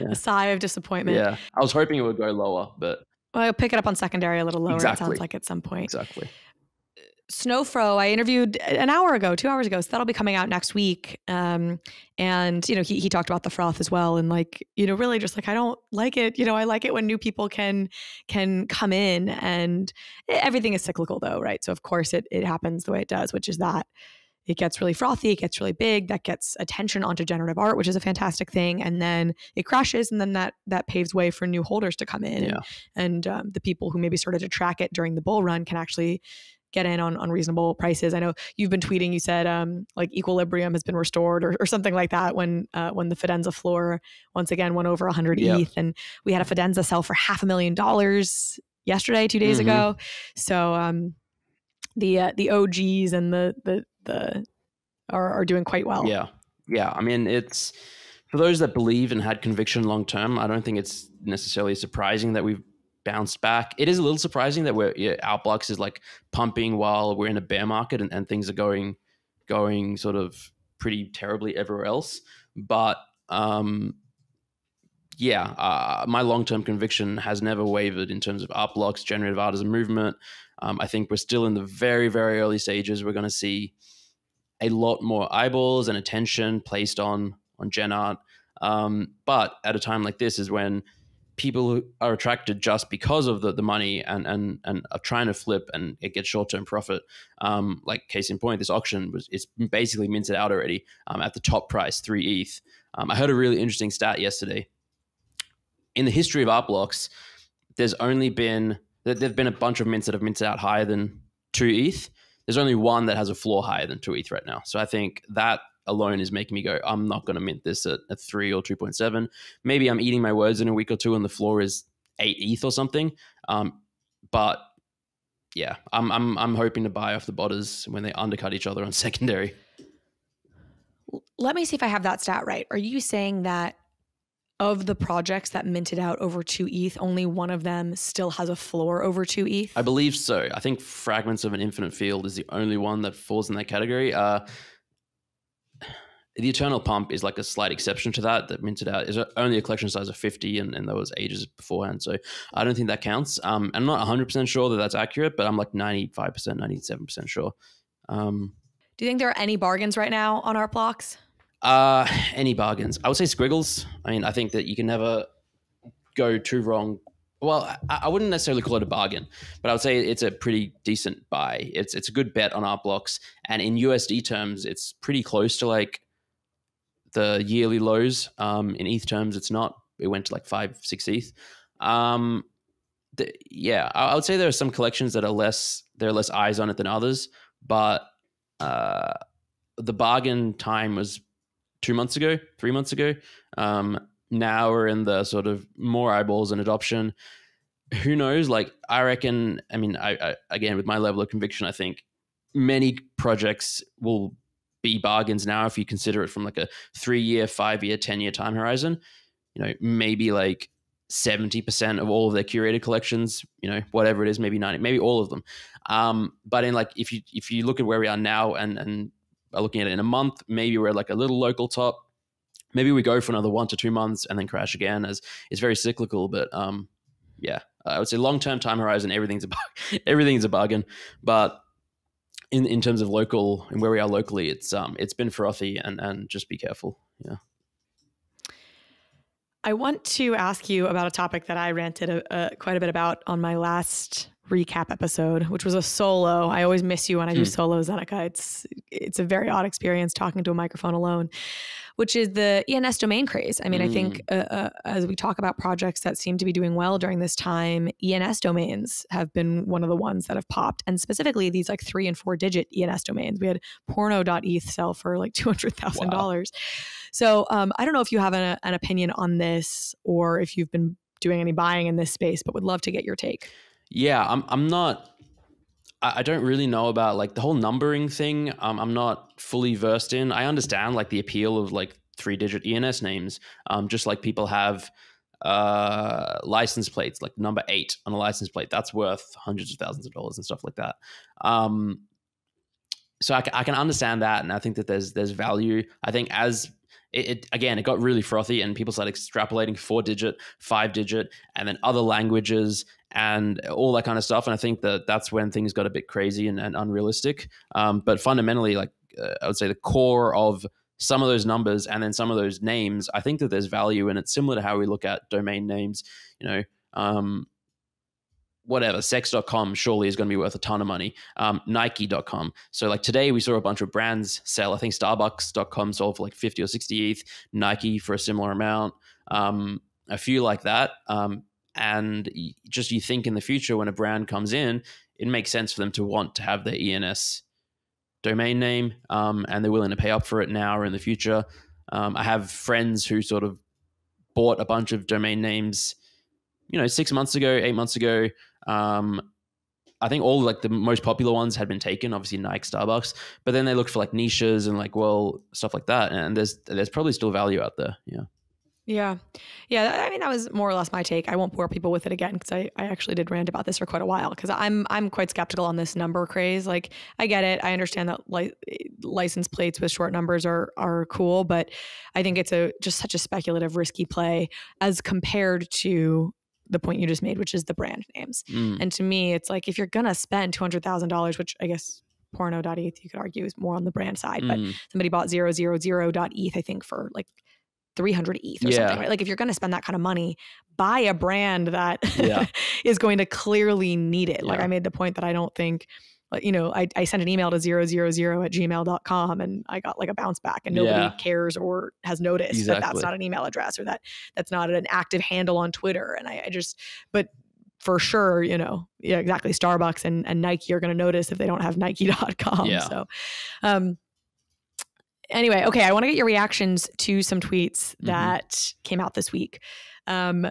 A sigh of disappointment. Yeah, I was hoping it would go lower, but Well, I'll pick it up on secondary a little lower. It sounds like at some point. exactly. Snowfro, I interviewed an hour ago, two hours ago. So that'll be coming out next week. Um, and you know, he he talked about the froth as well, and like you know, really just like I don't like it. You know, I like it when new people can can come in, and everything is cyclical though, right? So of course it it happens the way it does, which is that it gets really frothy, it gets really big, that gets attention onto generative art, which is a fantastic thing, and then it crashes, and then that that paves way for new holders to come in, Yeah. and, and um, the people who maybe started to track it during the bull run can actually get in on, on reasonable prices. I know you've been tweeting. You said um, like equilibrium has been restored or, or something like that when uh, when the Fidenza floor once again went over 100 Yep. ETH, and we had a Fidenza sell for half a million dollars yesterday, two days Mhm. ago. So um, the uh, the OGs and the the the are, are doing quite well. Yeah. Yeah. I mean, it's for those that believe and had conviction long term, I don't think it's necessarily surprising that we've bounced back. It is a little surprising that we're yeah, Art Blocks is like pumping while we're in a bear market and, and things are going going sort of pretty terribly everywhere else. But um yeah, uh, my long term conviction has never wavered in terms of Art Blocks, generative art as a movement. Um, I think we're still in the very, very early stages. We're going to see a lot more eyeballs and attention placed on on gen art. Um, but at a time like this is when people are attracted just because of the, the money and, and and are trying to flip and it gets short term profit. Um, like case in point, this auction was it's basically minted out already um, at the top price, three ETH. Um, I heard a really interesting stat yesterday. In the history of art blocks, there's only been there have been a bunch of mints that have minted out higher than two ETH there's only one that has a floor higher than two ETH right now. So I think that alone is making me go, I'm not going to mint this at, at three or 2.7. Maybe I'm eating my words in a week or two and the floor is eight ETH or something. Um, but yeah, I'm, I'm, I'm hoping to buy off the botters when they undercut each other on secondary. Let me see if I have that stat right. Are you saying that of the projects that minted out over two ETH, only one of them still has a floor over two ETH? I believe so. I think Fragments of an Infinite Field is the only one that falls in that category. Uh, the Eternal Pump is like a slight exception to that. That minted out is only a collection size of fifty, and, and that was ages beforehand. So I don't think that counts. Um, I'm not 100 percent sure that that's accurate, but I'm like 95 percent, 97 percent sure. Um, Do you think there are any bargains right now on art blocks? Uh, any bargains? I would say Squiggles. I mean, I think that you can never go too wrong. Well, I, I wouldn't necessarily call it a bargain, but I would say it's a pretty decent buy. It's it's a good bet on art blocks, and in USD terms, it's pretty close to like the yearly lows. Um, in ETH terms, it's not. It went to like five, six ETH. Um, the, yeah, I, I would say there are some collections that are less there are less eyes on it than others, but uh, the bargain time was two months ago, three months ago. Um, now we're in the sort of more eyeballs and adoption. Who knows? Like, I reckon, I mean, I, I again, with my level of conviction, I think many projects will be bargains now if you consider it from like a three year, five year, 10 year time horizon. You know, maybe like 70% of all of their curated collections, you know, whatever it is, maybe 90, maybe all of them. Um, but in like, if you, if you look at where we are now and, and looking at it in a month, maybe we're like a little local top. Maybe we go for another one to two months and then crash again as it's very cyclical. But um, yeah, I would say long term time horizon, everything's a bar- everything's a bargain. But in, in terms of local and where we are locally, it's um it's been frothy and and just be careful. Yeah. I want to ask you about a topic that I ranted a, a, quite a bit about on my last recap episode, which was a solo. I always miss you when I do Hmm. solo Zeneca. It's it's a very odd experience talking to a microphone alone, which is the ENS domain craze. I mean, I think uh, uh, as we talk about projects that seem to be doing well during this time, ENS domains have been one of the ones that have popped, and specifically these like three and four digit ENS domains. We had porno.eth sell for like two hundred thousand dollars. So um, I don't know if you have an, an opinion on this or if you've been doing any buying in this space, but would love to get your take. Yeah, I'm I'm not I don't really know about like the whole numbering thing. Um, I'm not fully versed in. I understand like the appeal of like three digit ENS names. Um, just like people have uh license plates like number eight on a license plate that's worth hundreds of thousands of dollars and stuff like that um so I, I can understand that and i think that there's there's value i think as it, it again it got really frothy and people started extrapolating four digit five digit and then other languages and all that kind of stuff. And i think that that's when things got a bit crazy and, and unrealistic. Um, but fundamentally like uh, i would say the core of some of those numbers and then some of those names i think that there's value and it's similar to how we look at domain names you know um, whatever sex.com surely is going to be worth a ton of money. Um, nike.com so like today we saw a bunch of brands sell i think starbucks.com sold for like 50 or 60 eth nike for a similar amount um, a few like that. Um, and just you think in the future when a brand comes in it makes sense for them to want to have their ens domain name um, and they're willing to pay up for it now or in the future um, i have friends who sort of bought a bunch of domain names you know six months ago eight months ago um, I think all like the most popular ones had been taken, obviously Nike, Starbucks, but then they looked for like niches and like well stuff like that, and there's there's probably still value out there. Yeah. Yeah. Yeah. I mean, that was more or less my take. I won't bore people with it again because I, I actually did rant about this for quite a while because I'm I'm quite skeptical on this number craze. Like, I get it. I understand that li- license plates with short numbers are are cool, but I think it's a just such a speculative, risky play as compared to the point you just made, which is the brand names. Mm. And to me, it's like if you're gonna spend two hundred thousand dollars, which I guess porno.eth you could argue is more on the brand side, mm. but somebody bought zero zero zero dot eth, I think, for like 300 ETH or yeah. something, right? Like if you're going to spend that kind of money, buy a brand that yeah. is going to clearly need it. Like I made the point that I don't think you know, I, I sent an email to zero zero zero at gmail.com and I got like a bounce back and nobody yeah. cares or has noticed exactly. that that's not an email address or that that's not an active handle on Twitter. And I, I just, but for sure, you know, yeah, exactly. Starbucks and, and Nike are going to notice if they don't have Nike.com. Yeah. So, um, anyway, okay, I want to get your reactions to some tweets mm-hmm. that mm-hmm. came out this week. Um,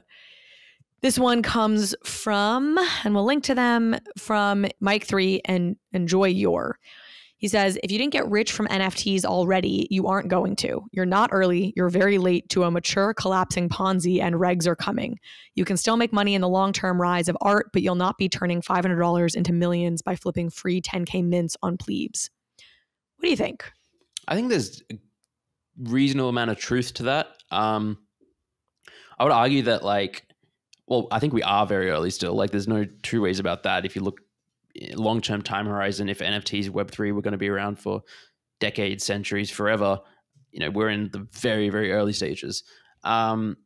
this one comes from, and we'll link to them from Mike3 and Enjoy Your. He says, if you didn't get rich from NFTs already, you aren't going to. You're not early. You're very late to a mature, collapsing Ponzi, and regs are coming. You can still make money in the long term rise of art, but you'll not be turning $500 into millions by flipping free 10K mints on plebes. What do you think? I think there's a reasonable amount of truth to that. Um, I would argue that, like, well, I think we are very early still. Like, there's no two ways about that. If you look eh, long term time horizon, if NFTs, Web three were going to be around for decades, centuries, forever, you know, we're in the very very early stages. Um,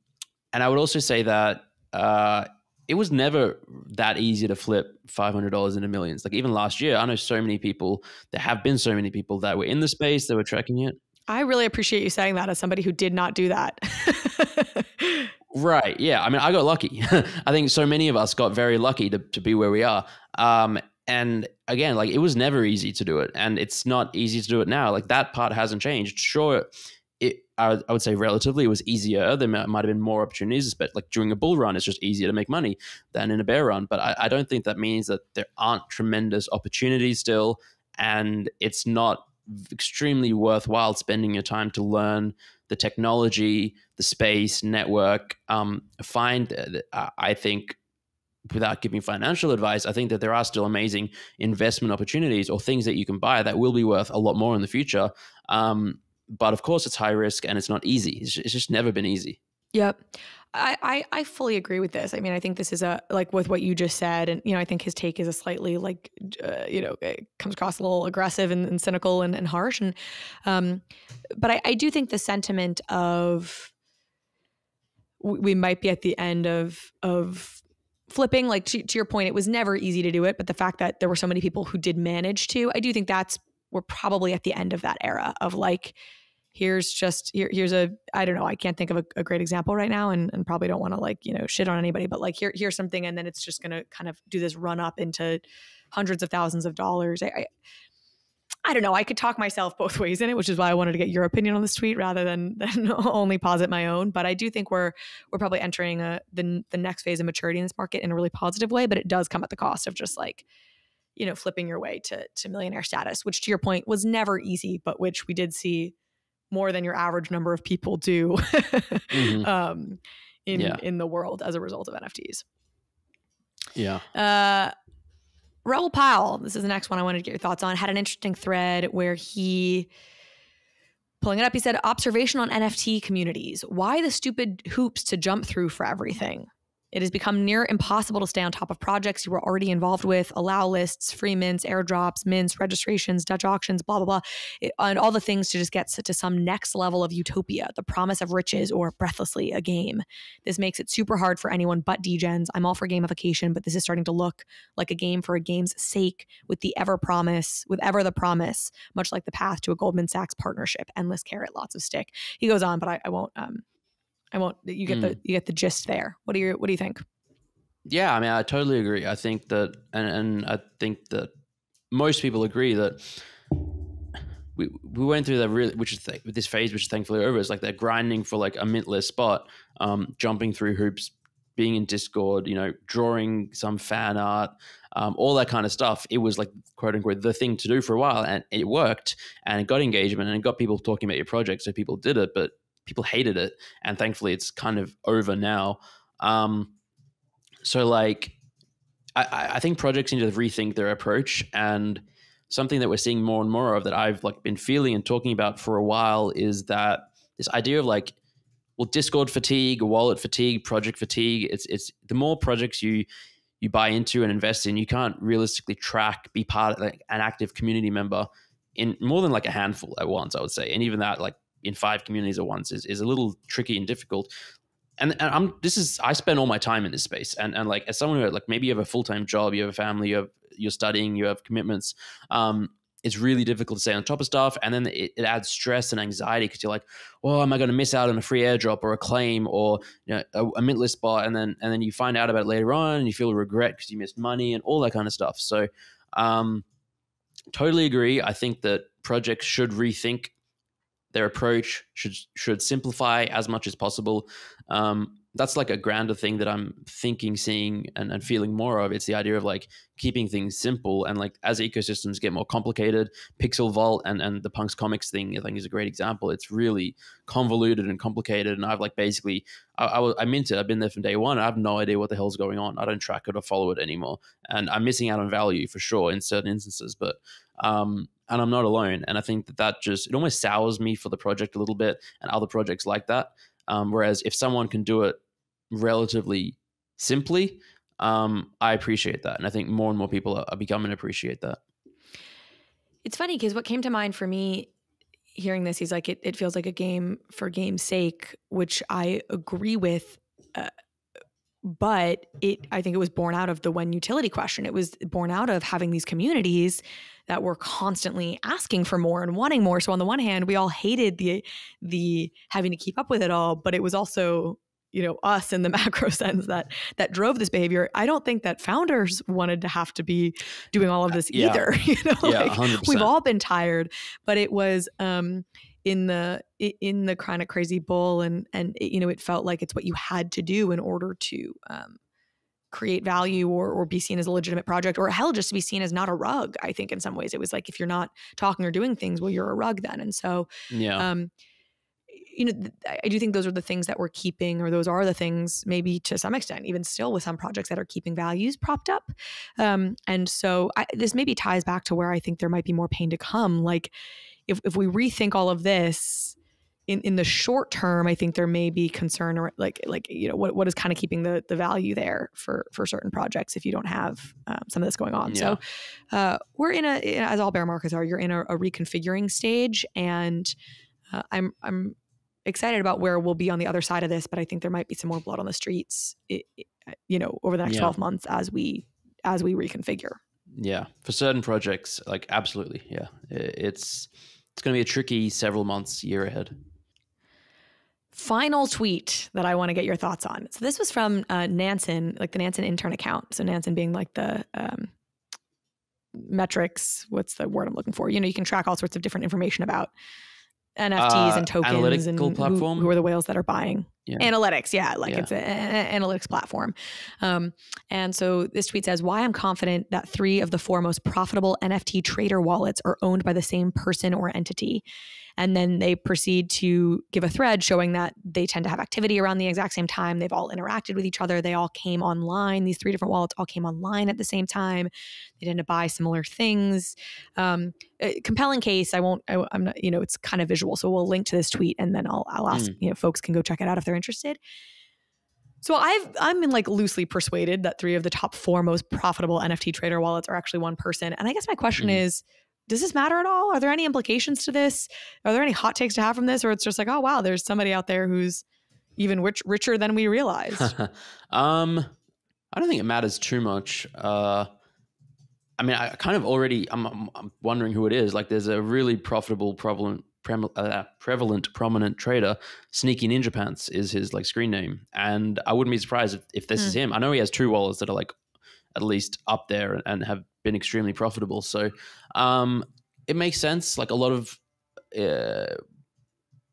and I would also say that uh, it was never that easy to flip five hundred dollars into millions. Like even last year, I know so many people. There have been so many people that were in the space that were tracking it. I really appreciate you saying that as somebody who did not do that. Right. Yeah. I mean, I got lucky. I think so many of us got very lucky to, to be where we are. Um, and again, like it was never easy to do it, and it's not easy to do it now. Like that part hasn't changed. Sure, it I, I would say relatively it was easier. There might, have been more opportunities, but like during a bull run, it's just easier to make money than in a bear run. But I, I don't think that means that there aren't tremendous opportunities still, and it's not extremely worthwhile spending your time to learn the technology, the space, network. Um, find, uh, I think, without giving financial advice, I think that there are still amazing investment opportunities or things that you can buy that will be worth a lot more in the future. Um, but of course, it's high risk and it's not easy. It's, it's just never been easy. Yep. I, I, I fully agree with this. I mean, I think this is a like with what you just said, and you know, I think his take is a slightly like, uh, you know, it comes across a little aggressive and, and cynical and, and, harsh, and um, but I, I do think the sentiment of we might be at the end of of flipping. Like to, to your point, it was never easy to do it, but the fact that there were so many people who did manage to, I do think that's we're probably at the end of that era of like here's just here, here's a i don't know i can't think of a, a great example right now and, and probably don't want to like you know shit on anybody but like here here's something and then it's just gonna kind of do this run up into hundreds of thousands of dollars I, I, I don't know. I could talk myself both ways in it, which is why I wanted to get your opinion on this tweet rather than, than only posit my own. But I do think we're we're probably entering a, the the next phase of maturity in this market in a really positive way. But it does come at the cost of just like, you know, flipping your way to to millionaire status, which to your point was never easy, but which we did see more than your average number of people do mm-hmm. um, in yeah. in the world as a result of NFTs. Yeah. Uh, Raoul Pal, this is the next one I wanted to get your thoughts on, had an interesting thread where he pulling it up, he said, observation on NFT communities. Why the stupid hoops to jump through for everything? It has become near impossible to stay on top of projects you were already involved with, allow lists, free mints, airdrops, mints, registrations, Dutch auctions, blah, blah, blah, it, and all the things to just get to some next level of utopia, the promise of riches, or breathlessly a game. This makes it super hard for anyone but DGens. I'm all for gamification, but this is starting to look like a game for a game's sake with the ever promise, with ever the promise, much like the path to a Goldman Sachs partnership, endless carrot, lots of stick. He goes on, but I, I won't um I won't. You get mm. the you get the gist there. What do you What do you think? Yeah, I mean, I totally agree. I think that, and and I think that most people agree that we we went through that really, which is th- this phase, which is thankfully over. Is like they're grinding for like a mintlist spot, um, jumping through hoops, being in Discord, you know, drawing some fan art, um, all that kind of stuff. It was like quote unquote the thing to do for a while, and it worked, and it got engagement, and it got people talking about your project, so people did it. But people hated it, and thankfully it's kind of over now. Um, so like, I, I think projects need to rethink their approach, and something that we're seeing more and more of that I've like been feeling and talking about for a while is that this idea of like well discord fatigue wallet fatigue project fatigue it's it's the more projects you you buy into and invest in you can't realistically track be part of like an active community member in more than like a handful at once i would say and even that like in five communities at once is, is a little tricky and difficult. And, and I'm this is I spend all my time in this space and and like as someone who like maybe you have a full time job, you have a family, you have you're studying, you have commitments. Um, it's really difficult to stay on top of stuff, and then it, it adds stress and anxiety because you're like, well, am I going to miss out on a free airdrop or a claim or you know, a, a mintlist spot? And then and then you find out about it later on, and you feel regret because you missed money and all that kind of stuff. So, um, totally agree. I think that projects should rethink their approach should should simplify as much as possible. Um, that's like a grander thing that I'm thinking, seeing, and, and feeling more of. It's the idea of like keeping things simple and like as ecosystems get more complicated, Pixel Vault and, and the Punks Comics thing, I think is a great example. It's really convoluted and complicated. And I've like basically, I, I, I mint it. I've been there from day one. I have no idea what the hell's going on. I don't track it or follow it anymore. And I'm missing out on value for sure in certain instances. But um, and I'm not alone. And I think that that just it almost sours me for the project a little bit and other projects like that. Um, whereas if someone can do it relatively simply, um, I appreciate that, and I think more and more people are, are becoming to appreciate that. It's funny because what came to mind for me hearing this, he's like, it, it feels like a game for game's sake, which I agree with. Uh, but it, I think it was born out of the when utility question. It was born out of having these communities that were constantly asking for more and wanting more. So on the one hand, we all hated the the having to keep up with it all, but it was also you know us in the macro sense that that drove this behavior i don't think that founders wanted to have to be doing all of this yeah. either you know yeah, like we've all been tired but it was um in the in the kind of crazy bull and and it, you know it felt like it's what you had to do in order to um create value or, or be seen as a legitimate project or hell just to be seen as not a rug i think in some ways. It was like if you're not talking or doing things well you're a rug then. And so yeah. um you know th- i do think those are the things that we're keeping or those are the things maybe to some extent even still with some projects that are keeping values propped up. Um and so I, this maybe ties back to where i think there might be more pain to come. Like if, if we rethink all of this in, in the short term, I think there may be concern or like like you know what what is kind of keeping the the value there for for certain projects if you don't have um, some of this going on. Yeah. So uh, we're in a as all bear markets are, you're in a, a reconfiguring stage, and uh, I'm I'm excited about where we'll be on the other side of this, but I think there might be some more blood on the streets, it, it, you know, over the next yeah. 12 months as we as we reconfigure. Yeah, for certain projects, like absolutely, yeah, it's it's going to be a tricky several months year ahead final tweet that I want to get your thoughts on. So this was from uh, Nansen, like the Nansen intern account. So Nansen being like the um, metrics. What's the word I'm looking for? You know, you can track all sorts of different information about NFTs uh, and tokens and who, who, are the whales that are buying. Yeah. Analytics, yeah, like yeah. it's an analytics platform. Um, and so this tweet says, "Why I'm confident that three of the four most profitable NFT trader wallets are owned by the same person or entity." And then they proceed to give a thread showing that they tend to have activity around the exact same time. They've all interacted with each other. They all came online. These three different wallets all came online at the same time. They tend to buy similar things. Um, compelling case. I won't. I, am not. You know, it's kind of visual. So we'll link to this tweet, and then I'll I'll ask. Mm. You know, folks can go check it out if they're interested So I've I'm been like loosely persuaded that three of the top four most profitable NFT trader wallets are actually one person. And I guess my question Mhm. is, does this matter at all? Are there any implications to this? Are there any hot takes to have from this? Or it's just like, oh wow, there's somebody out there who's even rich, richer than we realized. um, I don't think it matters too much. Uh, I mean, I kind of already. I'm, I'm, I'm wondering who it is. Like, there's a really profitable, uh, prevalent, prominent trader. Sneaky Ninja Pants is his like screen name, and I wouldn't be surprised if, if this is him. I know he has two wallets that are like at least up there and have been extremely profitable. So, um, it makes sense. Like a lot of uh,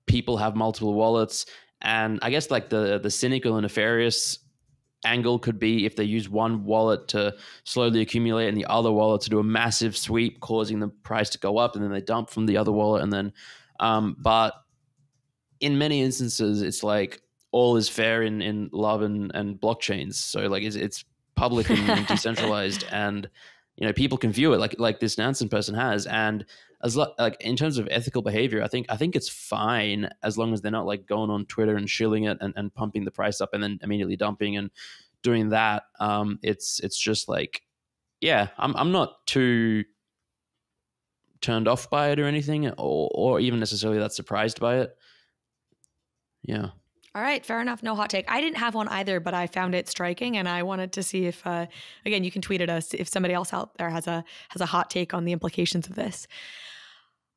people have multiple wallets, and I guess like the the cynical and nefarious angle could be if they use one wallet to slowly accumulate and the other wallet to do a massive sweep, causing the price to go up, and then they dump from the other wallet, and then, um, but in many instances, it's like all is fair in in love and and blockchains. So like it's it's public and decentralized, and you know people can view it like like this Nansen person has, and as lo- like in terms of ethical behavior, I think I think it's fine as long as they're not like going on Twitter and shilling it and, and pumping the price up and then immediately dumping and doing that. Um, it's it's just like, yeah, I'm I'm not too turned off by it or anything, or or even necessarily that surprised by it. Yeah. All right, fair enough. No hot take. I didn't have one either, but I found it striking, and I wanted to see if, uh, again, you can tweet at us if somebody else out there has a has a hot take on the implications of this.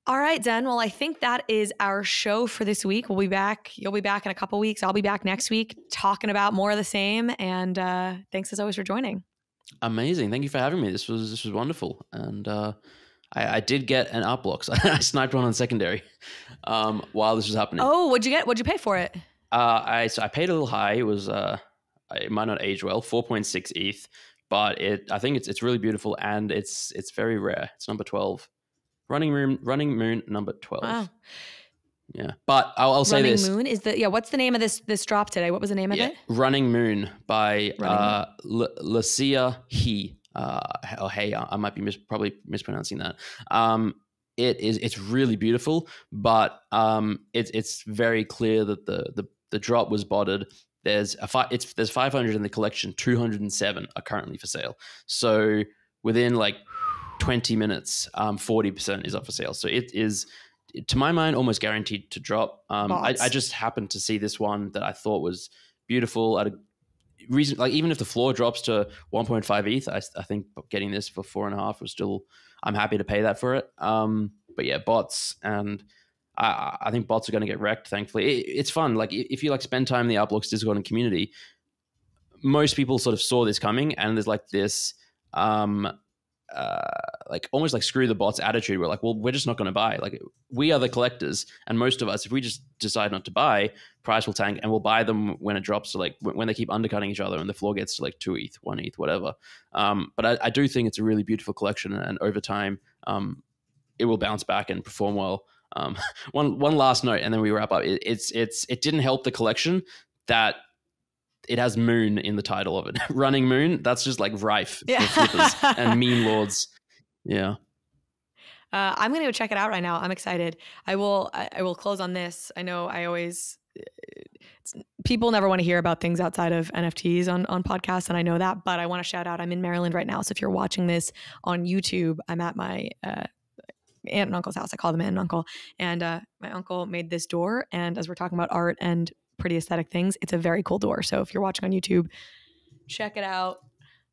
All right, Zen. Well, I think that is our show for this week. We'll be back. You'll be back in a couple weeks. I'll be back next week talking about more of the same. And uh, thanks as always for joining. Amazing. Thank you for having me. This was this was wonderful. And uh, I, I did get an Art Blocks. I sniped one on secondary um, while this was happening. Oh, what'd you get? What'd you pay for it? Uh, I so I paid a little high. It was uh, it might not age well, four point six ETH, but it I think it's it's really beautiful and it's it's very rare. It's number twelve, running moon, running moon number twelve. Wow. Yeah, but I'll, I'll say this. Running this: Moon is the yeah. What's the name of this this drop today? What was the name of yeah, it? Running Moon by Running uh, L- Lucia He. Uh, or hey, I might be mis- probably mispronouncing that. Um, it is it's really beautiful, but um, it's it's very clear that the the the drop was botted. There's a fi- it's there's 500 in the collection. 207 are currently for sale. So within like 20 minutes, um, 40% is up for sale. So it is, to my mind, almost guaranteed to drop. Um, I, I just happened to see this one that I thought was beautiful at a reason. Like even if the floor drops to 1.5 ETH, I, I think getting this for four and a half was still. I'm happy to pay that for it. Um, but yeah, bots and I, I think bots are going to get wrecked. Thankfully, it, it's fun. Like if you like spend time in the Art Blocks Discord and community, most people sort of saw this coming, and there's like this, um, uh, like almost like screw the bots attitude. We're like, well, we're just not going to buy. Like we are the collectors, and most of us, if we just decide not to buy, price will tank, and we'll buy them when it drops to like when when they keep undercutting each other, and the floor gets to like two ETH, one ETH, whatever. Um, but I, I do think it's a really beautiful collection, and over time, um, it will bounce back and perform well. Um, one one last note, and then we wrap up. It, it's it's it didn't help the collection that it has moon in the title of it. Running moon. That's just like rife Yeah. flippers and mean lords. Yeah. Uh, I'm gonna go check it out right now. I'm excited. I will. I, I will close on this. I know. I always. People never want to hear about things outside of NFTs on on podcasts, and I know that. But I want to shout out. I'm in Maryland right now, so if you're watching this on YouTube, I'm at my uh, aunt and uncle's house. I call them aunt and uncle, and uh, my uncle made this door. And as we're talking about art and pretty aesthetic things, it's a very cool door. So if you're watching on YouTube, check it out.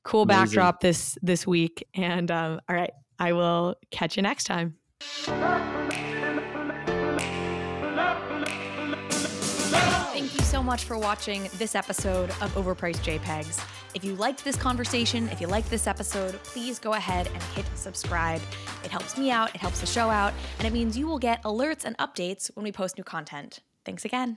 Cool Amazing. backdrop this this week. And um, all right, I will catch you next time. Thank you so much for watching this episode of Overpriced JPEGs. If you liked this conversation, if you liked this episode, please go ahead and hit subscribe. It helps me out, it helps the show out, and it means you will get alerts and updates when we post new content. Thanks again.